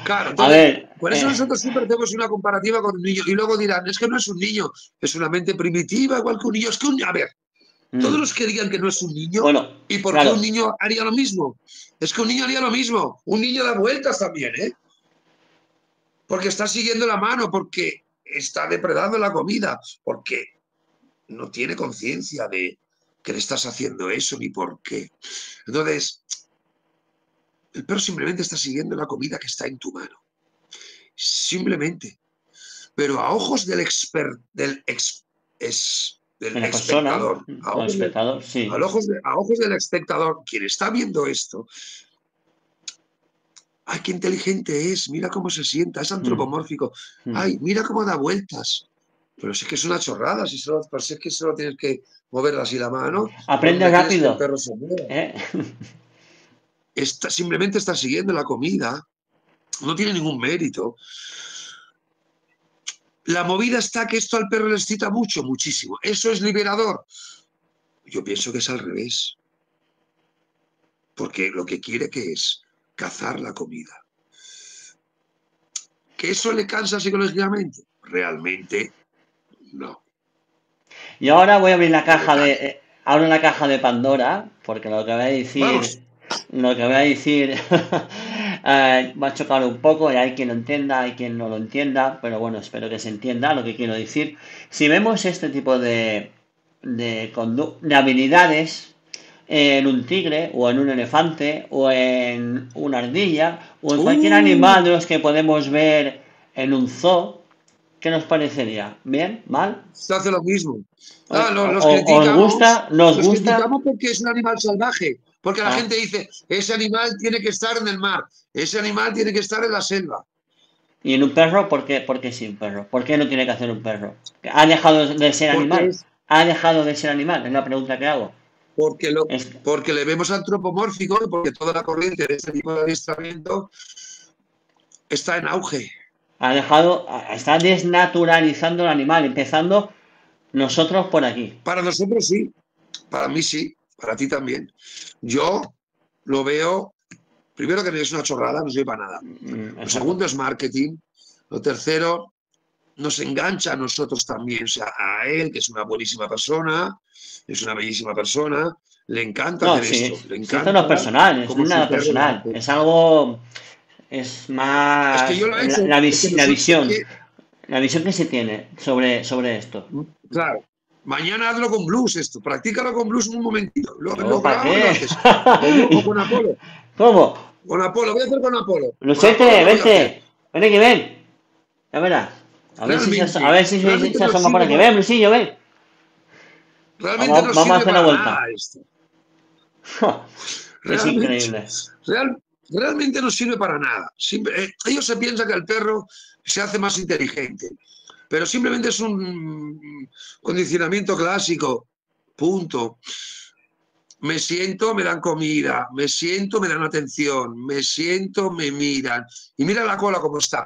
Speaker 2: Claro, (laughs)
Speaker 1: A
Speaker 2: entonces,
Speaker 1: ver.
Speaker 2: por eso
Speaker 1: eh,
Speaker 2: nosotros siempre hacemos una comparativa con un niño y luego dirán, es que no es un niño, es una mente primitiva, igual que un niño. Es que un, a ver,
Speaker 1: mm,
Speaker 2: todos los que digan que no es un niño,
Speaker 1: Bueno,
Speaker 2: ¿y por qué
Speaker 1: claro.
Speaker 2: un niño haría lo mismo? Es que un niño haría lo mismo. Un niño da vueltas también, ¿eh? Porque está siguiendo la mano, porque está depredando la comida, porque no tiene conciencia de que le estás haciendo eso ni por qué. Entonces, el perro simplemente está siguiendo la comida que está en tu mano. Simplemente. Pero a ojos del expert, del ex, es, del
Speaker 1: de la persona,
Speaker 2: espectador, a ojos,
Speaker 1: espectador, sí.
Speaker 2: a ojos de- a ojos del espectador, quien está viendo esto, ay, qué inteligente es, mira cómo se sienta, es antropomórfico,
Speaker 1: Mm.
Speaker 2: ay, mira cómo da vueltas. Pero sí que es una chorrada, si solo, si es que solo tienes que mover así la mano.
Speaker 1: Aprende
Speaker 2: ¿dónde quieres que
Speaker 1: rápido.
Speaker 2: El perro se?
Speaker 1: ¿eh?
Speaker 2: Está, simplemente está siguiendo la comida, no tiene ningún mérito. La movida está que esto al perro le excita mucho, muchísimo. ¿Eso es liberador? Yo pienso que es al revés. Porque lo que quiere que es cazar la comida. ¿Que eso le cansa psicológicamente? Realmente no.
Speaker 1: Y ahora voy a abrir la caja de. eh, abro la caja de Pandora, porque lo que voy a decir.
Speaker 2: Vamos.
Speaker 1: Lo que voy a decir (laughs) eh, va a chocar un poco y hay quien lo entienda, hay quien no lo entienda, pero bueno, espero que se entienda lo que quiero decir. Si vemos este tipo de, de, de habilidades en un tigre o en un elefante o en una ardilla o en cualquier
Speaker 2: Uh.
Speaker 1: animal de los que podemos ver en un zoo, ¿qué nos parecería? ¿Bien? ¿Mal?
Speaker 2: Se hace lo mismo. Ah,
Speaker 1: O-
Speaker 2: lo- los
Speaker 1: o- ¿Os
Speaker 2: criticamos,
Speaker 1: gusta? ¿Nos
Speaker 2: los
Speaker 1: gusta?
Speaker 2: criticamos porque es un animal salvaje. Porque la
Speaker 1: Ah.
Speaker 2: gente dice, ese animal tiene que estar en el mar, ese animal tiene que estar en la selva.
Speaker 1: ¿Y en un perro? ¿Por qué, ¿Por qué sí un perro? ¿Por qué no tiene que hacer un perro? ¿Ha dejado de ser
Speaker 2: Porque
Speaker 1: animal?
Speaker 2: es-
Speaker 1: ¿Ha dejado de ser animal? Es la pregunta que hago.
Speaker 2: Porque, lo, porque le vemos antropomórfico y porque toda la corriente de este tipo de adiestramiento está en auge.
Speaker 1: ha dejado, está desnaturalizando el animal, empezando nosotros por aquí.
Speaker 2: Para nosotros sí, para mí sí, para ti también. Yo lo veo, primero que es una chorrada, no sirve para nada.
Speaker 1: Mm,
Speaker 2: Lo segundo es marketing. Lo tercero nos engancha a nosotros también, o sea, a él, que es una buenísima persona, es una bellísima persona, le encanta
Speaker 1: No,
Speaker 2: hacer
Speaker 1: sí,
Speaker 2: esto. Le encanta
Speaker 1: esto no es personal, es nada personal. Es algo. Es más.
Speaker 2: Es que yo lo he
Speaker 1: la,
Speaker 2: hecho.
Speaker 1: la vis-
Speaker 2: es que
Speaker 1: la
Speaker 2: nosotros-
Speaker 1: visión.
Speaker 2: que-
Speaker 1: La visión que se tiene sobre, sobre esto.
Speaker 2: Claro. Mañana hazlo con blues esto. Practícalo con blues un momentito. Lo, con Apolo. (laughs)
Speaker 1: ¿Cómo?
Speaker 2: Con Apolo. Voy a hacer con Apolo.
Speaker 1: Lucete, vente. Ven aquí, ven. Ya verás. A ver si se, a ver si se, asoma por aquí. Ven, Luisillo, ven.
Speaker 2: Realmente
Speaker 1: Vamos-
Speaker 2: no
Speaker 1: vamos a
Speaker 2: sirve
Speaker 1: hacer
Speaker 2: para
Speaker 1: vuelta.
Speaker 2: nada esto.
Speaker 1: es increíble.
Speaker 2: Real- realmente no sirve para nada. Simple- eh, ellos se piensan que el perro se hace más inteligente, pero simplemente es un condicionamiento clásico. Punto. Me siento, me dan comida, me siento, me dan atención, me siento, me miran. Y mira la cola cómo está.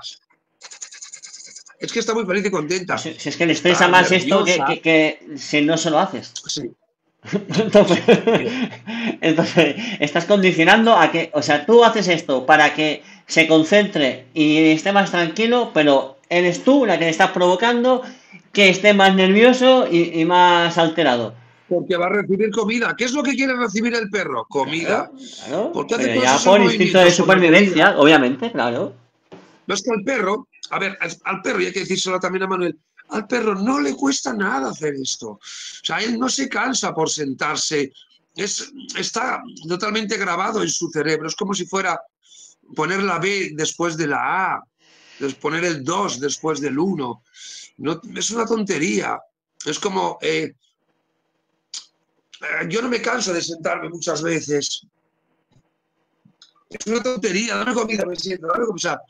Speaker 2: Es que está muy feliz y contenta.
Speaker 1: Si, si es que le expresa
Speaker 2: Está
Speaker 1: más esto que,
Speaker 2: nerviosa.
Speaker 1: que- que si no se lo haces.
Speaker 2: Sí. (laughs)
Speaker 1: Entonces, entonces, estás condicionando a que, o sea, tú haces esto para que se concentre y esté más tranquilo, pero eres tú la que le estás provocando que esté más nervioso y, y más alterado.
Speaker 2: Porque va a recibir comida. ¿Qué es lo que quiere recibir el perro? Comida.
Speaker 1: Claro,
Speaker 2: ¿Por qué hace
Speaker 1: pero ya por instinto de supervivencia, obviamente, claro.
Speaker 2: No es que al perro, a ver, al, perro, y hay que decírselo también a Manuel, al perro no le cuesta nada hacer esto. O sea, él no se cansa por sentarse. Es, está totalmente grabado en su cerebro. Es como si fuera poner la B después de la A, poner el 2 después del 1. No, es una tontería. Es como, eh, eh, yo no me canso de sentarme muchas veces. Es una tontería, dame comida, me siento, dame comida.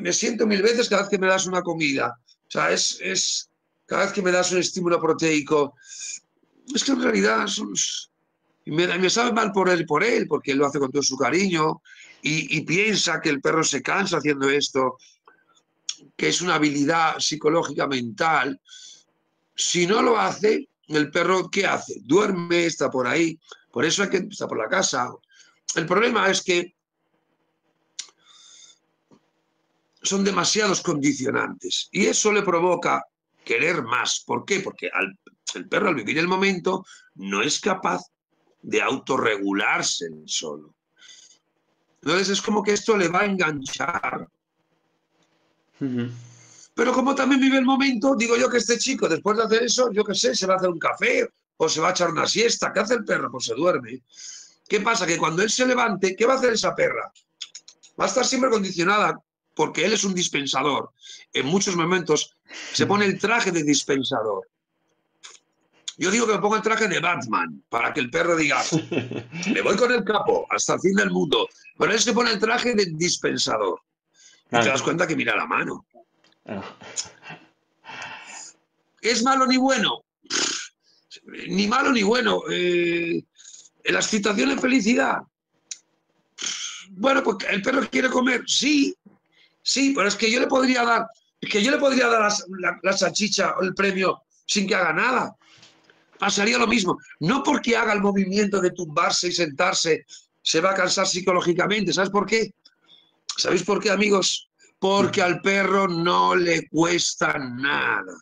Speaker 2: Me siento mil veces cada vez que me das una comida. O sea, es, es cada vez que me das un estímulo proteico. Es que en realidad me, me sabe mal por él, por él, porque él lo hace con todo su cariño y, y piensa que el perro se cansa haciendo esto, que es una habilidad psicológica mental. Si no lo hace, el perro, ¿qué hace? Duerme, está por ahí. Por eso hay que está por la casa. El problema es que son demasiados condicionantes y eso le provoca querer más. ¿Por qué? Porque al- el perro al vivir el momento no es capaz de autorregularse solo. Entonces es como que esto le va a enganchar. Pero como también vive el momento, digo yo que este chico, después de hacer eso, yo qué sé, se va a hacer un café o se va a echar una siesta. ¿Qué hace el perro? Pues se duerme. ¿Qué pasa? Que cuando él se levante, ¿qué va a hacer esa perra? Va a estar siempre condicionada porque él es un dispensador. En muchos momentos se pone el traje de dispensador. Yo digo que me pongo el traje de Batman para que el perro diga, me voy con el capo hasta el fin del mundo. Pero él se pone el traje de dispensador. Y te das cuenta que mira la mano.
Speaker 1: Claro.
Speaker 2: ¿Es malo ni bueno? Ni malo ni bueno. Eh, la excitación es felicidad. Bueno, pues el perro quiere comer, sí, sí, pero es que yo le podría dar, es que yo le podría dar la, la- la salchicha o el premio sin que haga nada. Pasaría lo mismo. No porque haga el movimiento de tumbarse y sentarse, se va a cansar psicológicamente. ¿Sabes por qué? ¿Sabéis por qué, amigos? Porque al perro no le cuesta nada.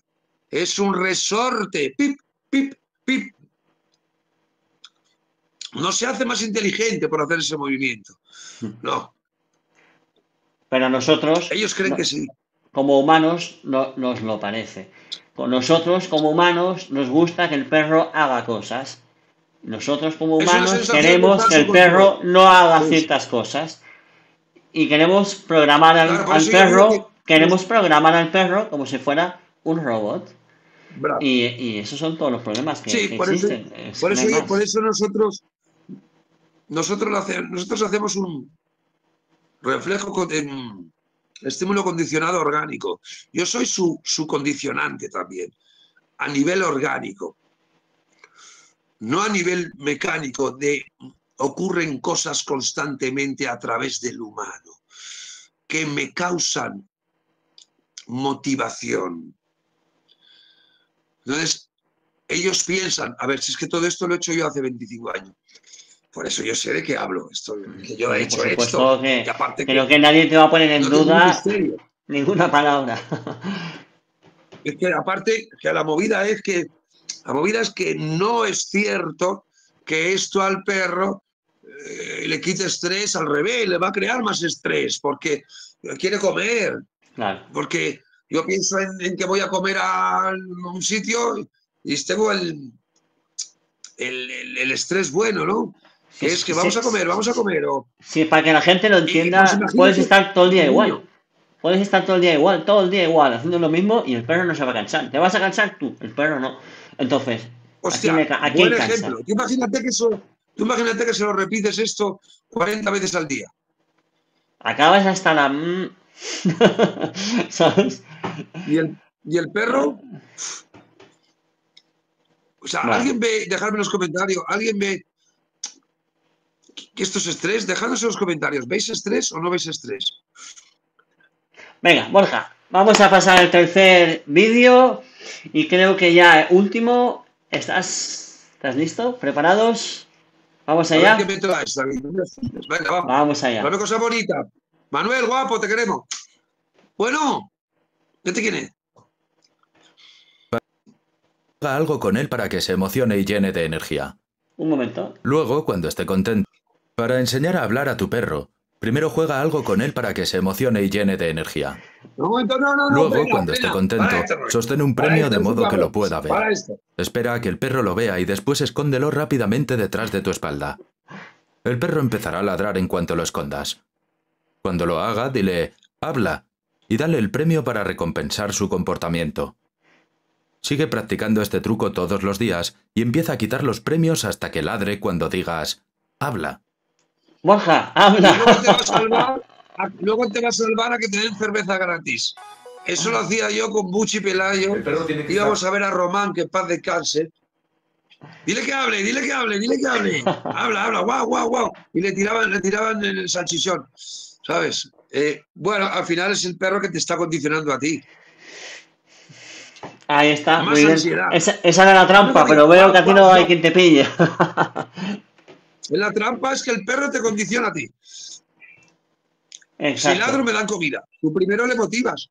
Speaker 2: Es un resorte. Pip, pip, pip. No se hace más inteligente por hacer ese movimiento. No.
Speaker 1: Pero a nosotros,
Speaker 2: Ellos creen
Speaker 1: no-
Speaker 2: que sí.
Speaker 1: como humanos, no, nos lo parece. Con nosotros, como humanos, nos gusta que el perro haga cosas. Nosotros, como humanos, queremos que el perro no haga ciertas cosas. Y queremos programar al,
Speaker 2: Claro,
Speaker 1: perro,
Speaker 2: que-
Speaker 1: queremos programar al perro como si fuera un robot. Y, y esos son todos los problemas que,
Speaker 2: Sí,
Speaker 1: que
Speaker 2: por eso,
Speaker 1: existen. Es
Speaker 2: por,
Speaker 1: que
Speaker 2: eso, por eso nosotros, nosotros, nosotros hacemos un reflejo en estímulo condicionado orgánico. Yo soy su, su condicionante también, a nivel orgánico, no a nivel mecánico de ocurren cosas constantemente a través del humano que me causan motivación. Entonces, ellos piensan, a ver, si es que todo esto lo he hecho yo hace 25 años. Por eso yo sé de qué hablo, esto, que yo he hecho esto.
Speaker 1: que-
Speaker 2: y aparte
Speaker 1: Creo que nadie te va a poner en
Speaker 2: no
Speaker 1: duda ninguna palabra. (laughs)
Speaker 2: Es que aparte, que la movida es que la movida es que no es cierto que esto al perro eh, le quite estrés, al revés, le va a crear más estrés, porque quiere comer.
Speaker 1: Claro.
Speaker 2: Porque yo pienso en, en que voy a comer a un sitio y tengo el, el, el- el estrés bueno, ¿no?
Speaker 1: Sí,
Speaker 2: es que vamos
Speaker 1: sí.
Speaker 2: a comer, vamos a comer. O,
Speaker 1: Sí, para que la gente lo entienda,
Speaker 2: pues
Speaker 1: puedes estar todo el día igual.
Speaker 2: niño.
Speaker 1: Puedes estar todo el día igual, todo el día igual, haciendo lo mismo y el perro no se va a cansar. Te vas a cansar tú, el perro no. Entonces,
Speaker 2: Hostia,
Speaker 1: ¿a quién, le ca- a quién
Speaker 2: buen
Speaker 1: cansa?
Speaker 2: ejemplo. Tú imagínate, que eso, tú imagínate que se lo repites esto 40 veces al día.
Speaker 1: Acabas hasta la... (laughs) ¿Sabes?
Speaker 2: Y el, y el perro. O sea, alguien ve, dejadme en los comentarios, alguien ve esto es estrés, dejadnos en los comentarios, ¿veis estrés o no veis estrés?
Speaker 1: Venga, Borja, vamos a pasar al tercer vídeo y creo que ya último. ¿Estás, ¿Estás listo? ¿Preparados? ¿Vamos
Speaker 2: A ver
Speaker 1: allá?
Speaker 2: qué me traes, David. Venga, vamos.
Speaker 1: Vamos allá.
Speaker 2: Dame cosa bonita. Manuel, guapo, te queremos. Bueno, ¿qué te quiere?
Speaker 5: Haga algo con él para que se emocione y llene de energía.
Speaker 1: Un momento.
Speaker 5: Luego, cuando esté contento, para enseñar a hablar a tu perro, primero juega algo con él para que se emocione y llene de energía.
Speaker 2: Un momento, no, no, no.
Speaker 5: Luego, cuando esté contento,
Speaker 2: esto,
Speaker 5: sostén un premio
Speaker 2: esto,
Speaker 5: de modo que lo pueda ver. Espera a que el perro lo vea y después escóndelo rápidamente detrás de tu espalda. El perro empezará a ladrar en cuanto lo escondas. Cuando lo haga, dile, habla, y dale el premio para recompensar su comportamiento. Sigue practicando este truco todos los días y empieza a quitar los premios hasta que ladre cuando digas, habla.
Speaker 1: Borja, habla.
Speaker 2: luego te va a salvar, a- luego te va a salvar a que te den cerveza gratis. Eso lo hacía yo con Buchi Pelayo. Íbamos a ver a Román, que en paz descanse. Dile que hable, dile que hable, dile que hable. Habla, habla, guau, guau, guau. Y le tiraban, le tiraban el salchichón. ¿Sabes? Eh, bueno, al final es el perro que te está condicionando a ti.
Speaker 1: Ahí está,
Speaker 2: Más
Speaker 1: muy bien.
Speaker 2: ansiedad.
Speaker 1: Esa, esa era la trampa,
Speaker 2: No,
Speaker 1: pero veo que a ti no
Speaker 2: no.
Speaker 1: hay quien te pille.
Speaker 2: La trampa es que el perro te condiciona a ti. Si ladro me dan comida. Tú primero le motivas.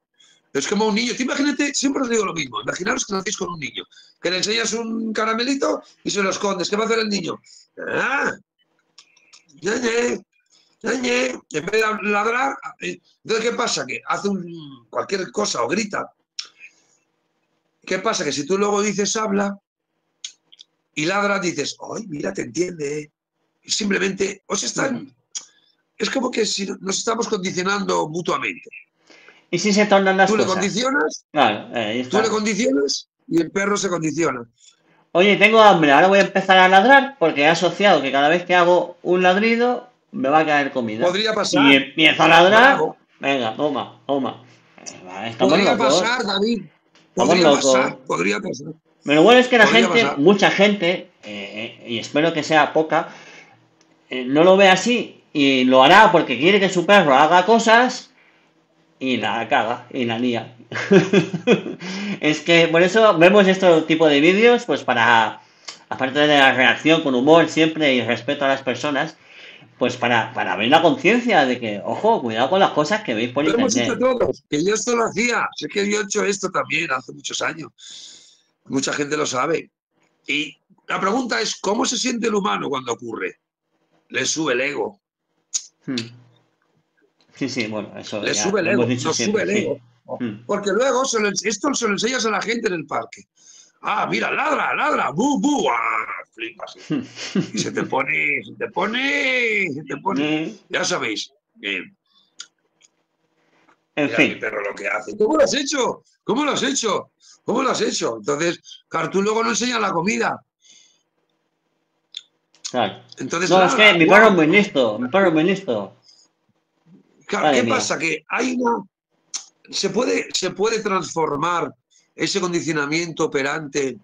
Speaker 2: Es como un niño. Tú imagínate, siempre os digo lo mismo. Imaginaros que nacéis con un niño, que le enseñas un caramelito y se lo escondes. ¿Qué va a hacer el niño? ¡Ah! ñañe, ñañe. En vez de ladrar, eh, entonces ¿qué pasa? Que hace un- cualquier cosa o grita. ¿Qué pasa? Que si tú luego dices habla y ladra, dices, ¡ay, mira, te entiende! Simplemente, os están. Es como que si nos estamos condicionando mutuamente.
Speaker 1: ¿Y si se tornan las
Speaker 2: Tú le
Speaker 1: cosas?
Speaker 2: condicionas,
Speaker 1: Claro, eh, ahí
Speaker 2: tú le condicionas y el perro se condiciona.
Speaker 1: Oye, tengo hambre, ahora voy a empezar a ladrar porque he asociado que cada vez que hago un ladrido me va a caer comida.
Speaker 2: Podría pasar.
Speaker 1: Y empiezo a ladrar, venga, toma, toma. Eh, Estamos
Speaker 2: Podría
Speaker 1: locos.
Speaker 2: pasar, David. Podría pasar, podría pasar.
Speaker 1: Pero bueno es que la
Speaker 2: Podría
Speaker 1: gente,
Speaker 2: pasar.
Speaker 1: mucha gente, eh, y espero que sea poca, eh, no lo ve así y lo hará porque quiere que su perro haga cosas y la caga y la lía. (laughs) es que por eso vemos este tipo de vídeos, pues para, aparte de la reacción con humor siempre y respeto a las personas, pues para, para ver la conciencia de que, ojo, cuidado con las cosas que veis por
Speaker 2: Lo hemos hecho
Speaker 1: internet.
Speaker 2: todos. Que yo esto lo hacía. Sé que yo he hecho esto también hace muchos años. Mucha gente lo sabe. Y la pregunta es, ¿cómo se siente el humano cuando ocurre? Le sube el ego.
Speaker 1: Hmm. Sí, sí, bueno, eso
Speaker 2: Le sube el ego. Nos
Speaker 1: siempre,
Speaker 2: sube el ego.
Speaker 1: Hmm.
Speaker 2: Porque luego se lo- esto se lo enseñas a la gente en el parque. Ah, mira, ladra, ladra, bu, bu, ah, flipas. Y se te pone, se te pone, se te pone. Ya sabéis. eh,
Speaker 1: En fin,
Speaker 2: perro lo que hace. ¿Cómo lo has hecho? ¿Cómo lo has hecho? ¿Cómo lo has hecho? Entonces, claro, tú luego no enseñas la comida.
Speaker 1: Claro.
Speaker 2: Entonces,
Speaker 1: No, es
Speaker 2: ladra,
Speaker 1: que mi
Speaker 2: guau.
Speaker 1: perro es muy listo, mi perro es muy listo.
Speaker 2: Claro,
Speaker 1: Madre
Speaker 2: ¿qué
Speaker 1: mía.
Speaker 2: pasa? Que hay una. Se puede, se puede transformar ese condicionamiento operante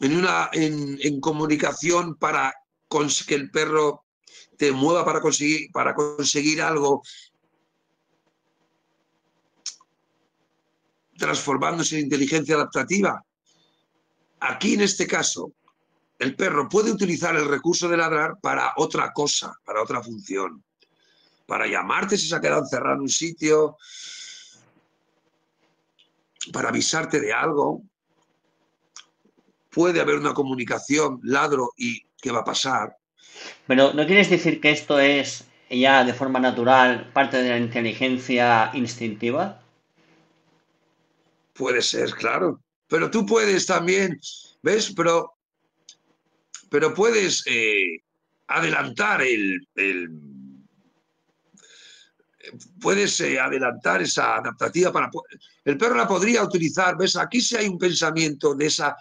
Speaker 2: en una en, en comunicación para que el perro te mueva para conseguir, para conseguir algo, transformándose en inteligencia adaptativa. Aquí, en este caso, el perro puede utilizar el recurso de ladrar para otra cosa, para otra función para llamarte si se ha quedado encerrado en un sitio. para avisarte de algo. Puede haber una comunicación, ladro y qué va a pasar.
Speaker 1: Pero ¿no quieres decir que esto es ya de forma natural parte de la inteligencia instintiva?
Speaker 2: Puede ser, claro. Pero tú puedes también, ¿ves? Pero, pero puedes eh, adelantar el, el- puedes eh, adelantar esa adaptativa para el perro la podría utilizar ves aquí sí hay un pensamiento de esa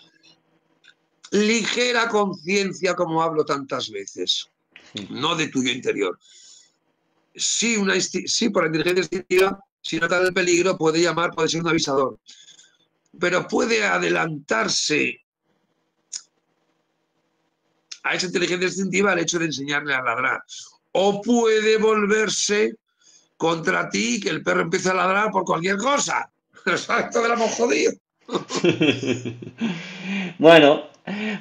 Speaker 2: ligera conciencia como hablo tantas veces
Speaker 1: Sí.
Speaker 2: no de tuyo interior. Sí una sí por la inteligencia instintiva si nota el peligro puede llamar puede ser un avisador. Pero puede adelantarse a esa inteligencia instintiva el hecho de enseñarle a ladrar o puede volverse contra ti que el perro empiece a ladrar por cualquier cosa. Exacto, que la hemos jodido. (laughs)
Speaker 1: Bueno,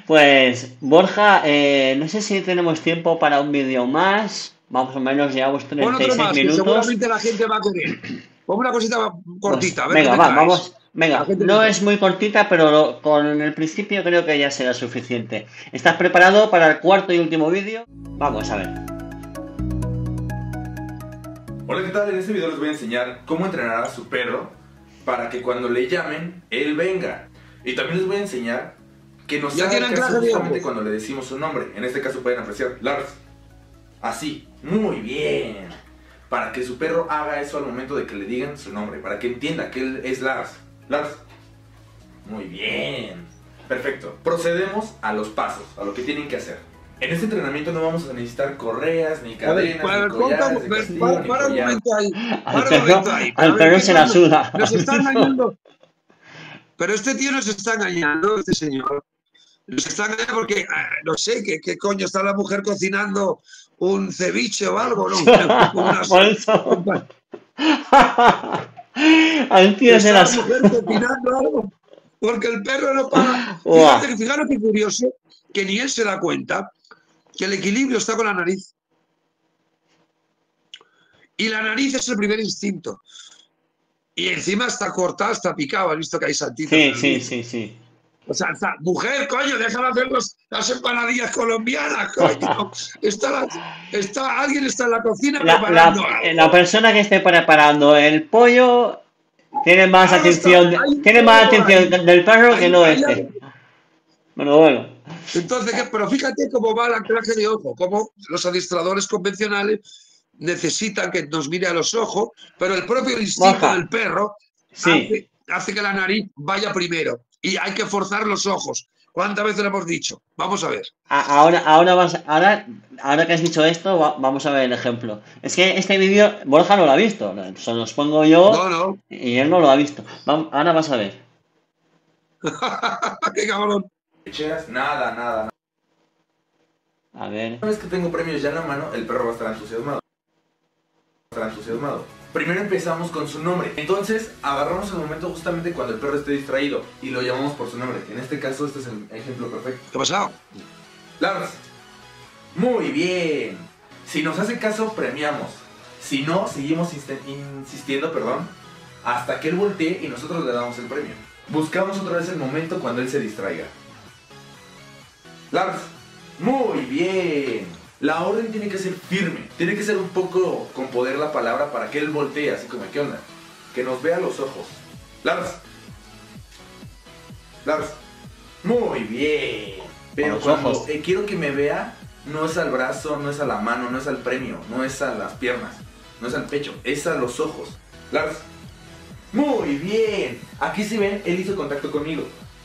Speaker 1: pues Borja, eh, no sé si tenemos tiempo para un vídeo más. Más o menos llevamos
Speaker 2: Pon otro
Speaker 1: 36
Speaker 2: más, que
Speaker 1: minutos.
Speaker 2: seguramente la gente va a querer. Pon una cosita cortita. a
Speaker 1: Pues,
Speaker 2: ver
Speaker 1: venga, va, vamos. Venga, no es muy cortita, pero lo- con el principio creo que ya será suficiente. ¿Estás preparado para el cuarto y último vídeo? Vamos a ver.
Speaker 6: Hola, ¿qué tal? En este video les voy a enseñar cómo entrenar a su perro para que cuando le llamen, él venga. Y también les voy a enseñar que nos haga caso
Speaker 2: clase
Speaker 6: justamente cuando le decimos su nombre. En este caso pueden apreciar Lars. Así, muy bien. Para que su perro haga eso al momento de que le digan su nombre, para que entienda que él es Lars. Lars. Muy bien. Perfecto. Procedemos a los pasos, a lo que tienen que hacer. En este entrenamiento no vamos a necesitar correas, ni
Speaker 2: ver,
Speaker 6: cadenas,
Speaker 2: para,
Speaker 6: ni collares de
Speaker 2: para-
Speaker 6: castigo,
Speaker 2: para-
Speaker 6: ni
Speaker 2: para un momento ahí.
Speaker 1: Al
Speaker 2: Para un momento ahí.
Speaker 1: Al
Speaker 2: ver,
Speaker 1: perro
Speaker 2: ¿qué
Speaker 1: se la suda.
Speaker 2: Nos está engañando. (laughs) Pero este tío nos está engañando, este señor. Nos está engañando porque, ah, no sé, ¿qué, qué coño está la mujer cocinando un ceviche o algo, ¿no? (laughs) Unas-
Speaker 1: Por (laughs) suda.
Speaker 2: mujer cocinando algo. Porque el perro no para. (laughs) Fíjate, fijaros qué curioso, que ni él se da cuenta que el equilibrio está con la nariz. Y la nariz es el primer instinto. Y encima está cortada, está picado. ¿Has visto que hay saltitos?
Speaker 1: Sí, sí, sí, sí.
Speaker 2: O sea, está, mujer, coño, déjala hacer los- las empanadillas colombianas, coño. (laughs) Está, está, alguien está en la cocina
Speaker 1: La,
Speaker 2: preparando
Speaker 1: la-
Speaker 2: algo.
Speaker 1: la persona que esté preparando el pollo tiene más atención,
Speaker 2: está-
Speaker 1: tiene más atención
Speaker 2: ahí.
Speaker 1: del perro que no este. Bueno, bueno.
Speaker 2: Entonces, pero fíjate cómo va el anclaje de ojo, cómo los adiestradores convencionales necesitan que nos mire a los ojos, pero el propio instinto del perro
Speaker 1: Sí.
Speaker 2: hace, hace que la nariz vaya primero y hay que forzar los ojos. ¿Cuántas veces lo hemos dicho? Vamos a ver.
Speaker 1: Ahora, ahora, vas, ahora, ahora que has dicho esto, va- vamos a ver el ejemplo. Es que este vídeo Borja no lo ha visto, se los pongo yo
Speaker 2: No, no.
Speaker 1: y él no lo ha visto. Vam- ahora vas a ver. (laughs)
Speaker 2: ¡Qué cabrón!
Speaker 6: Nada, nada, nada.
Speaker 1: A ver.
Speaker 6: Una vez que tengo premios ya en la mano, el perro va a estar entusiasmado. Va a estar entusiasmado. Primero empezamos con su nombre. Entonces, agarramos el momento justamente cuando el perro esté distraído y lo llamamos por su nombre. En este caso, este es el ejemplo perfecto.
Speaker 2: ¿Qué ha pasado?
Speaker 6: Lars. Muy bien. Si nos hace caso, premiamos. Si no, seguimos insistiendo, perdón, hasta que él voltee y nosotros le damos el premio. Buscamos otra vez el momento cuando él se distraiga. Lars. Muy bien. La orden tiene que ser firme. Tiene que ser un poco con poder la palabra para que él voltee, así como, ¿qué onda? Que nos vea a los ojos. Lars. Lars. Muy bien. Pero cuando
Speaker 1: ojos.
Speaker 6: eh, quiero que me vea, no es al brazo, no es a la mano, no es al premio, no es a las piernas, no es al pecho, es a los ojos. Lars. Muy bien. Aquí si ven, él hizo contacto conmigo.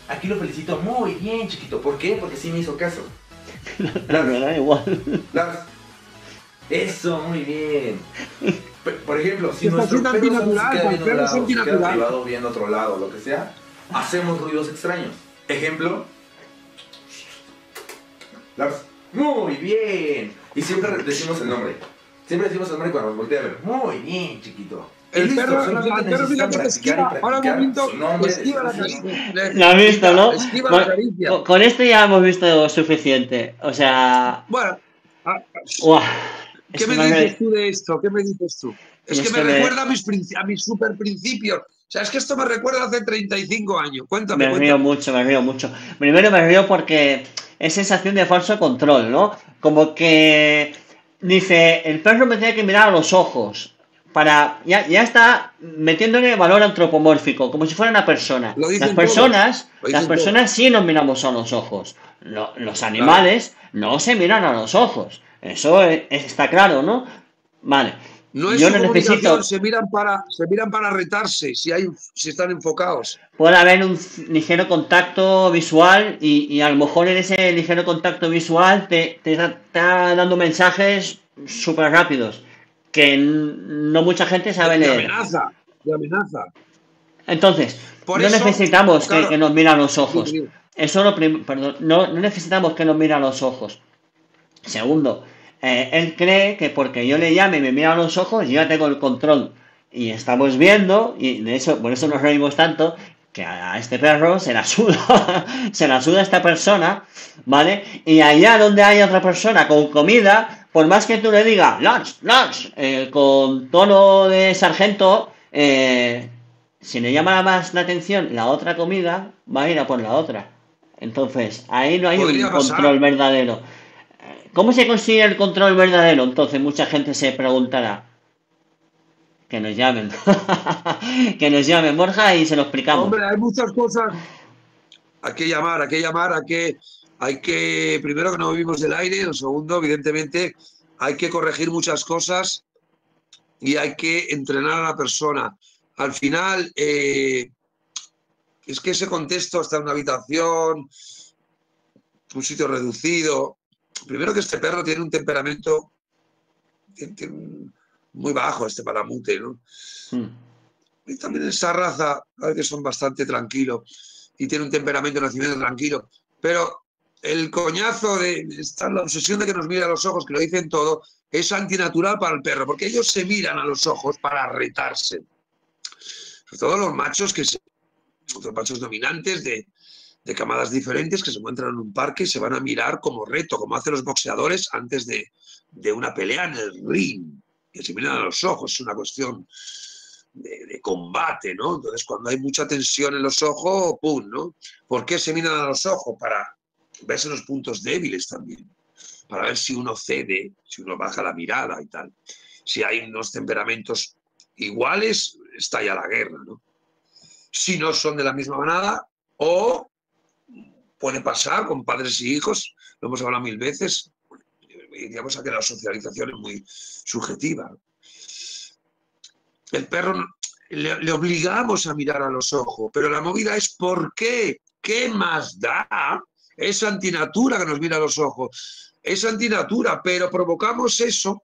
Speaker 6: Aquí lo felicito muy bien, chiquito. ¿Por qué? Porque sí me hizo caso. (laughs)
Speaker 1: La verdad, igual.
Speaker 6: Lars. Eso, muy bien. Por ejemplo, si
Speaker 2: Está
Speaker 6: nuestro
Speaker 2: siendo
Speaker 6: perro solo se
Speaker 2: antinatural,
Speaker 6: queda
Speaker 2: el
Speaker 6: viendo
Speaker 2: es
Speaker 6: lado, se queda
Speaker 2: antinatural.
Speaker 6: privado viendo otro lado, lo que sea, hacemos ruidos extraños. Ejemplo. Lars. Muy bien. Y siempre decimos el nombre. Siempre decimos el nombre cuando nos voltea a ver. Muy bien, chiquito.
Speaker 2: El
Speaker 6: listo,
Speaker 2: perro, el perro que
Speaker 6: y
Speaker 2: esquiva. Ahora un momento, esquiva la caricia.
Speaker 1: Lo has visto, ¿no?
Speaker 2: Esquiva
Speaker 1: Con,
Speaker 2: la caricia.
Speaker 1: con- esto ya hemos visto suficiente. O sea.
Speaker 2: Bueno, ah. ¿qué me dices tú de esto? ¿Qué me dices tú? Es que
Speaker 1: es
Speaker 2: me
Speaker 1: que me-
Speaker 2: recuerda a mis, a mis super principios. sea, es que esto me recuerda hace 35 años. Cuéntame.
Speaker 1: Me río mucho, me río mucho. Primero me río porque es sensación de falso control, ¿no? Como que dice, el perro me tiene que mirar a los ojos. Para, ya, ya está metiéndole valor antropomórfico, como si fuera una persona. Las personas,
Speaker 2: todos,
Speaker 1: las personas sí nos miramos a los ojos. Lo- los animales no se miran a los ojos. Eso es- está claro, ¿no? Vale.
Speaker 2: No es
Speaker 1: Yo no necesito.
Speaker 2: se miran para, se miran para retarse, si hay, si están enfocados.
Speaker 1: puede haber un ligero contacto visual y, y a lo mejor en ese ligero contacto visual te, te está, está dando mensajes súper rápidos que no mucha gente sabe
Speaker 2: De
Speaker 1: leer.
Speaker 2: amenaza, de amenaza.
Speaker 1: Entonces,
Speaker 2: Por
Speaker 1: no
Speaker 2: eso,
Speaker 1: necesitamos que-
Speaker 2: claro.
Speaker 1: que, nos miren a los ojos.
Speaker 2: Sí, sí.
Speaker 1: Eso lo perdón, no, no necesitamos que nos miren a los ojos. Segundo, eh, él cree que porque yo le llame y me mira a los ojos, yo ya tengo el control. Y estamos viendo, y de eso, por eso nos reímos tanto, que a este perro se la suda, (laughs) se la suda esta persona, ¿vale? Y allá donde hay otra persona con comida, por más que tú le digas, Lars, Lars, eh, con tono de sargento, eh, si le llama más la atención la otra comida, va a ir a por la otra. Entonces, ahí no hay
Speaker 2: Podría
Speaker 1: un
Speaker 2: pasar.
Speaker 1: control verdadero. ¿Cómo se consigue el control verdadero? Entonces, mucha gente se preguntará. Que nos llamen. (laughs) que nos llamen, Borja, y se lo explicamos.
Speaker 2: Hombre, hay muchas cosas. Hay que llamar, hay que llamar, hay que, hay que, primero que no vivimos del aire, lo segundo, evidentemente, hay que corregir muchas cosas y hay que entrenar a la persona. Al final, eh, es que ese contexto está en una habitación, un sitio reducido. Primero que este perro tiene un temperamento muy bajo, este palamute, ¿no?
Speaker 1: Mm.
Speaker 2: Y también esa raza, a veces son bastante tranquilos y tiene un temperamento de nacimiento tranquilo. Pero el coñazo de esta, la obsesión de que nos mira a los ojos, que lo dicen todo, es antinatural para el perro, porque ellos se miran a los ojos para retarse. Sobre todo los machos que se, los machos dominantes de, de camadas diferentes que se encuentran en un parque y se van a mirar como reto, como hacen los boxeadores antes de, de una pelea en el ring, que se miran a los ojos, es una cuestión de, de combate, ¿no? Entonces, cuando hay mucha tensión en los ojos, ¡pum! ¿no? ¿Por qué se miran a los ojos? Para verse los puntos débiles también, para ver si uno cede, si uno baja la mirada y tal. Si hay unos temperamentos iguales, estalla la guerra, ¿no? Si no son de la misma manada, o puede pasar con padres y hijos, lo hemos hablado mil veces, digamos que la socialización es muy subjetiva. El perro le obligamos a mirar a los ojos, pero la movida es ¿por qué? ¿Qué más da? Es antinatura que nos mira a los ojos. Es antinatura, pero provocamos eso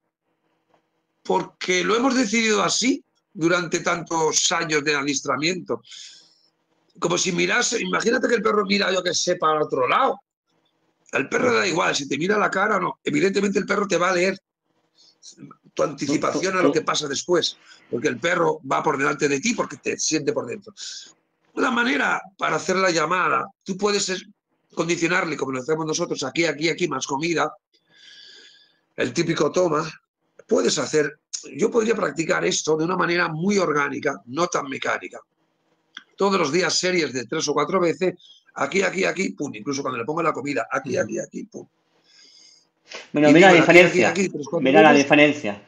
Speaker 2: porque lo hemos decidido así durante tantos años de adiestramiento. Como si mirase, imagínate que el perro mira, yo que sé, para otro lado. Al perro da igual, si te mira la cara o no. Evidentemente el perro te va a leer tu anticipación a lo que pasa después, porque el perro va por delante de ti porque te siente por dentro. Una manera para hacer la llamada, tú puedes es- condicionarle, como lo hacemos nosotros, aquí, aquí, aquí, más comida, el típico toma, puedes hacer, yo podría practicar esto de una manera muy orgánica, no tan mecánica. Todos los días series de tres o cuatro veces, aquí, aquí, aquí, pum, incluso cuando le pongo la comida, aquí, aquí, aquí, pum.
Speaker 1: Bueno,
Speaker 2: Y
Speaker 1: mira la
Speaker 2: digo,
Speaker 1: diferencia.
Speaker 2: aquí, aquí, tres, cuatro
Speaker 1: Mira la
Speaker 2: veces.
Speaker 1: diferencia.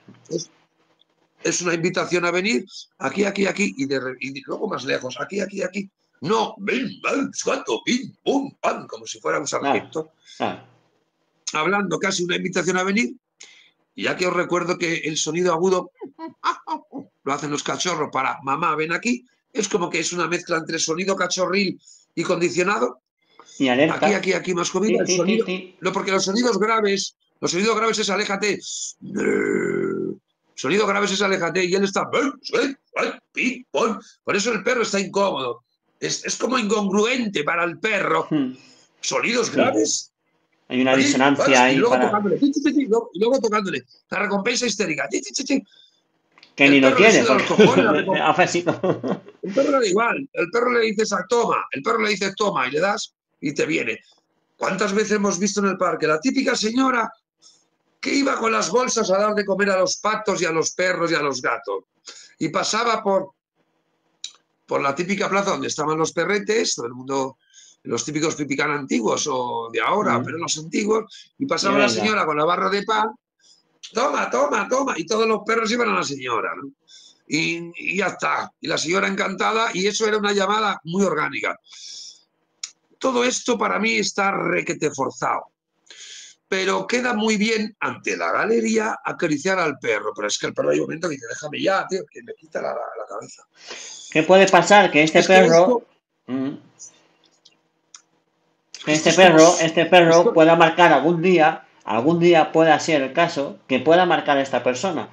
Speaker 2: es una invitación a venir aquí, aquí, aquí y, de, luego más lejos, aquí, aquí, aquí. No, ven, ven, cuánto, pim, pum, pam, como si fuera un sargento,
Speaker 1: Ah,
Speaker 2: hablando casi una invitación a venir. Y ya que os recuerdo que el sonido agudo (laughs) lo hacen los cachorros para mamá, ven aquí, es como que es una mezcla entre sonido cachorril y condicionado.
Speaker 1: y alerta.
Speaker 2: Aquí, aquí, aquí, más comida. El sonido, no, porque los sonidos graves, los sonidos graves es aléjate. Sonido graves es aléjate y él está. Por eso el perro está incómodo. Es, es como incongruente para el perro.
Speaker 1: Hmm.
Speaker 2: Sonidos
Speaker 1: Sí.
Speaker 2: graves.
Speaker 1: Hay una disonancia
Speaker 2: y
Speaker 1: ahí
Speaker 2: luego
Speaker 1: para
Speaker 2: tocándole. y luego- y luego tocándole. La recompensa histérica.
Speaker 1: que
Speaker 2: el
Speaker 1: ni lo tiene. (laughs)
Speaker 2: El perro da igual. El perro le dices a toma. El perro le dice toma y le das y te viene. ¿Cuántas veces hemos visto en el parque la típica señora que iba con las bolsas a dar de comer a los patos y a los perros y a los gatos? Y pasaba por, por la típica plaza donde estaban los perretes, todo el mundo, los típicos pipicán antiguos o de ahora, pero los antiguos, y pasaba la señora con la barra de pan, toma, toma, toma, y todos los perros iban a la señora, ¿no? Y, y ya está, y la señora encantada, y eso era una llamada muy orgánica. Todo esto para mí está requete forzado. Pero queda muy bien ante la galería acariciar al perro. Pero es que el perro hay un momento que dice, déjame ya, tío, que me quita la, la cabeza.
Speaker 1: ¿Qué puede pasar? Que este
Speaker 2: Es que
Speaker 1: perro.
Speaker 2: esto-
Speaker 1: Mm. Que este
Speaker 2: es
Speaker 1: perro, este perro
Speaker 2: esto-
Speaker 1: pueda marcar algún día, algún día pueda ser el caso, que pueda marcar a esta persona.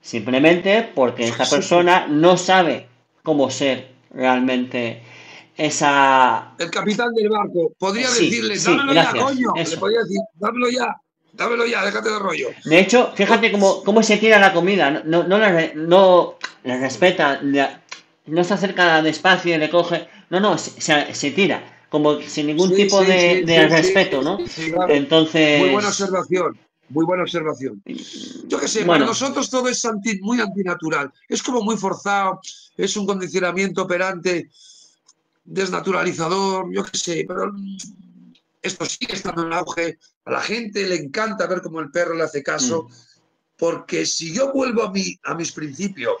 Speaker 1: Simplemente porque esta persona no sabe cómo ser realmente esa.
Speaker 2: El capitán del barco podría
Speaker 1: Sí,
Speaker 2: decirle,
Speaker 1: sí,
Speaker 2: dámelo
Speaker 1: gracias,
Speaker 2: ya, coño.
Speaker 1: eso.
Speaker 2: Le podría decir, dámelo ya, dámelo ya, déjate de rollo.
Speaker 1: De hecho, fíjate cómo, cómo se tira la comida, no, no, no, no le respeta, no se acerca despacio y le coge, no, no, se, se- se tira, como sin ningún
Speaker 2: Sí,
Speaker 1: tipo
Speaker 2: sí,
Speaker 1: de,
Speaker 2: sí,
Speaker 1: de
Speaker 2: sí, sí,
Speaker 1: respeto, ¿no?
Speaker 2: sí, claro.
Speaker 1: Entonces,
Speaker 2: Muy buena observación, muy buena observación. Yo qué sé,
Speaker 1: Bueno.
Speaker 2: para nosotros todo es anti- muy antinatural. Es como muy forzado, es un condicionamiento operante, desnaturalizador, yo qué sé, pero esto sigue estando en auge. A la gente le encanta ver cómo el perro le hace caso,
Speaker 1: Mm.
Speaker 2: porque si yo vuelvo a, a mis principios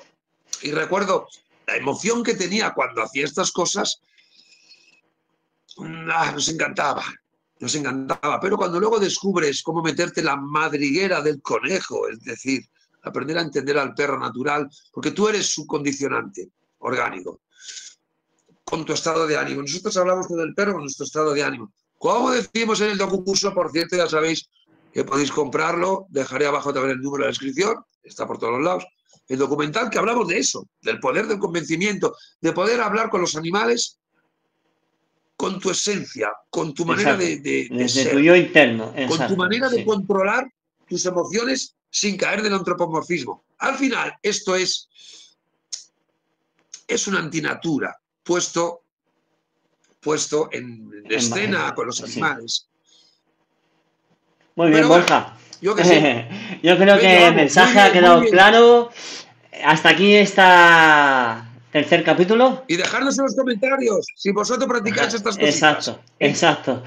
Speaker 2: y recuerdo la emoción que tenía cuando hacía estas cosas, mm, ah, nos encantaba, nos encantaba. Pero cuando luego descubres cómo meterte la madriguera del conejo, es decir, aprender a entender al perro natural, porque tú eres su condicionante orgánico, con tu estado de ánimo. Nosotros hablamos con el perro con nuestro estado de ánimo. Como decimos en el documento, por cierto, ya sabéis que podéis comprarlo, dejaré abajo también el número de la descripción, está por todos los lados. El documental que hablamos de eso, del poder del convencimiento, de poder hablar con los animales con tu esencia, con tu manera
Speaker 1: Exacto.
Speaker 2: de, de- de
Speaker 1: desde
Speaker 2: ser
Speaker 1: tu yo interno,
Speaker 2: con tu manera de
Speaker 1: sí.
Speaker 2: controlar tus emociones sin caer del antropomorfismo. Al final, esto es, es una antinatura puesto, puesto en, en
Speaker 1: En-
Speaker 2: escena con los
Speaker 1: sí.
Speaker 2: animales.
Speaker 1: Muy bien,
Speaker 2: Pero
Speaker 1: Borja.
Speaker 2: Yo que sé, (laughs)
Speaker 1: Yo creo
Speaker 2: Venga,
Speaker 1: que el mensaje
Speaker 2: bien,
Speaker 1: ha quedado claro. Hasta aquí está tercer capítulo.
Speaker 2: y dejadnos en los comentarios si vosotros practicáis estas cosas.
Speaker 1: Exacto, exacto.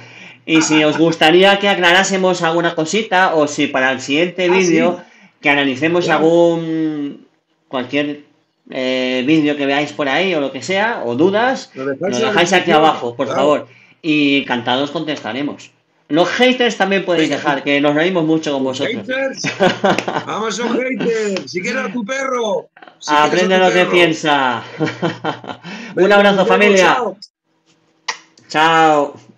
Speaker 1: Y si os gustaría que aclarásemos alguna cosita o si para el siguiente
Speaker 2: Ah,
Speaker 1: vídeo que analicemos algún cualquier eh, vídeo que veáis por ahí o lo que sea o dudas,
Speaker 2: Lo dejáis la
Speaker 1: dejáis aquí abajo, por
Speaker 2: claro.
Speaker 1: favor. Y encantados contestaremos. Los haters también podéis dejar, que nos reímos mucho con vosotros.
Speaker 2: Haters, (laughs) vamos, son haters. Si quieres a tu perro, si
Speaker 1: Aprende lo que piensa. (laughs) Un abrazo,
Speaker 2: nos
Speaker 1: familia.
Speaker 2: chao.
Speaker 1: Chao.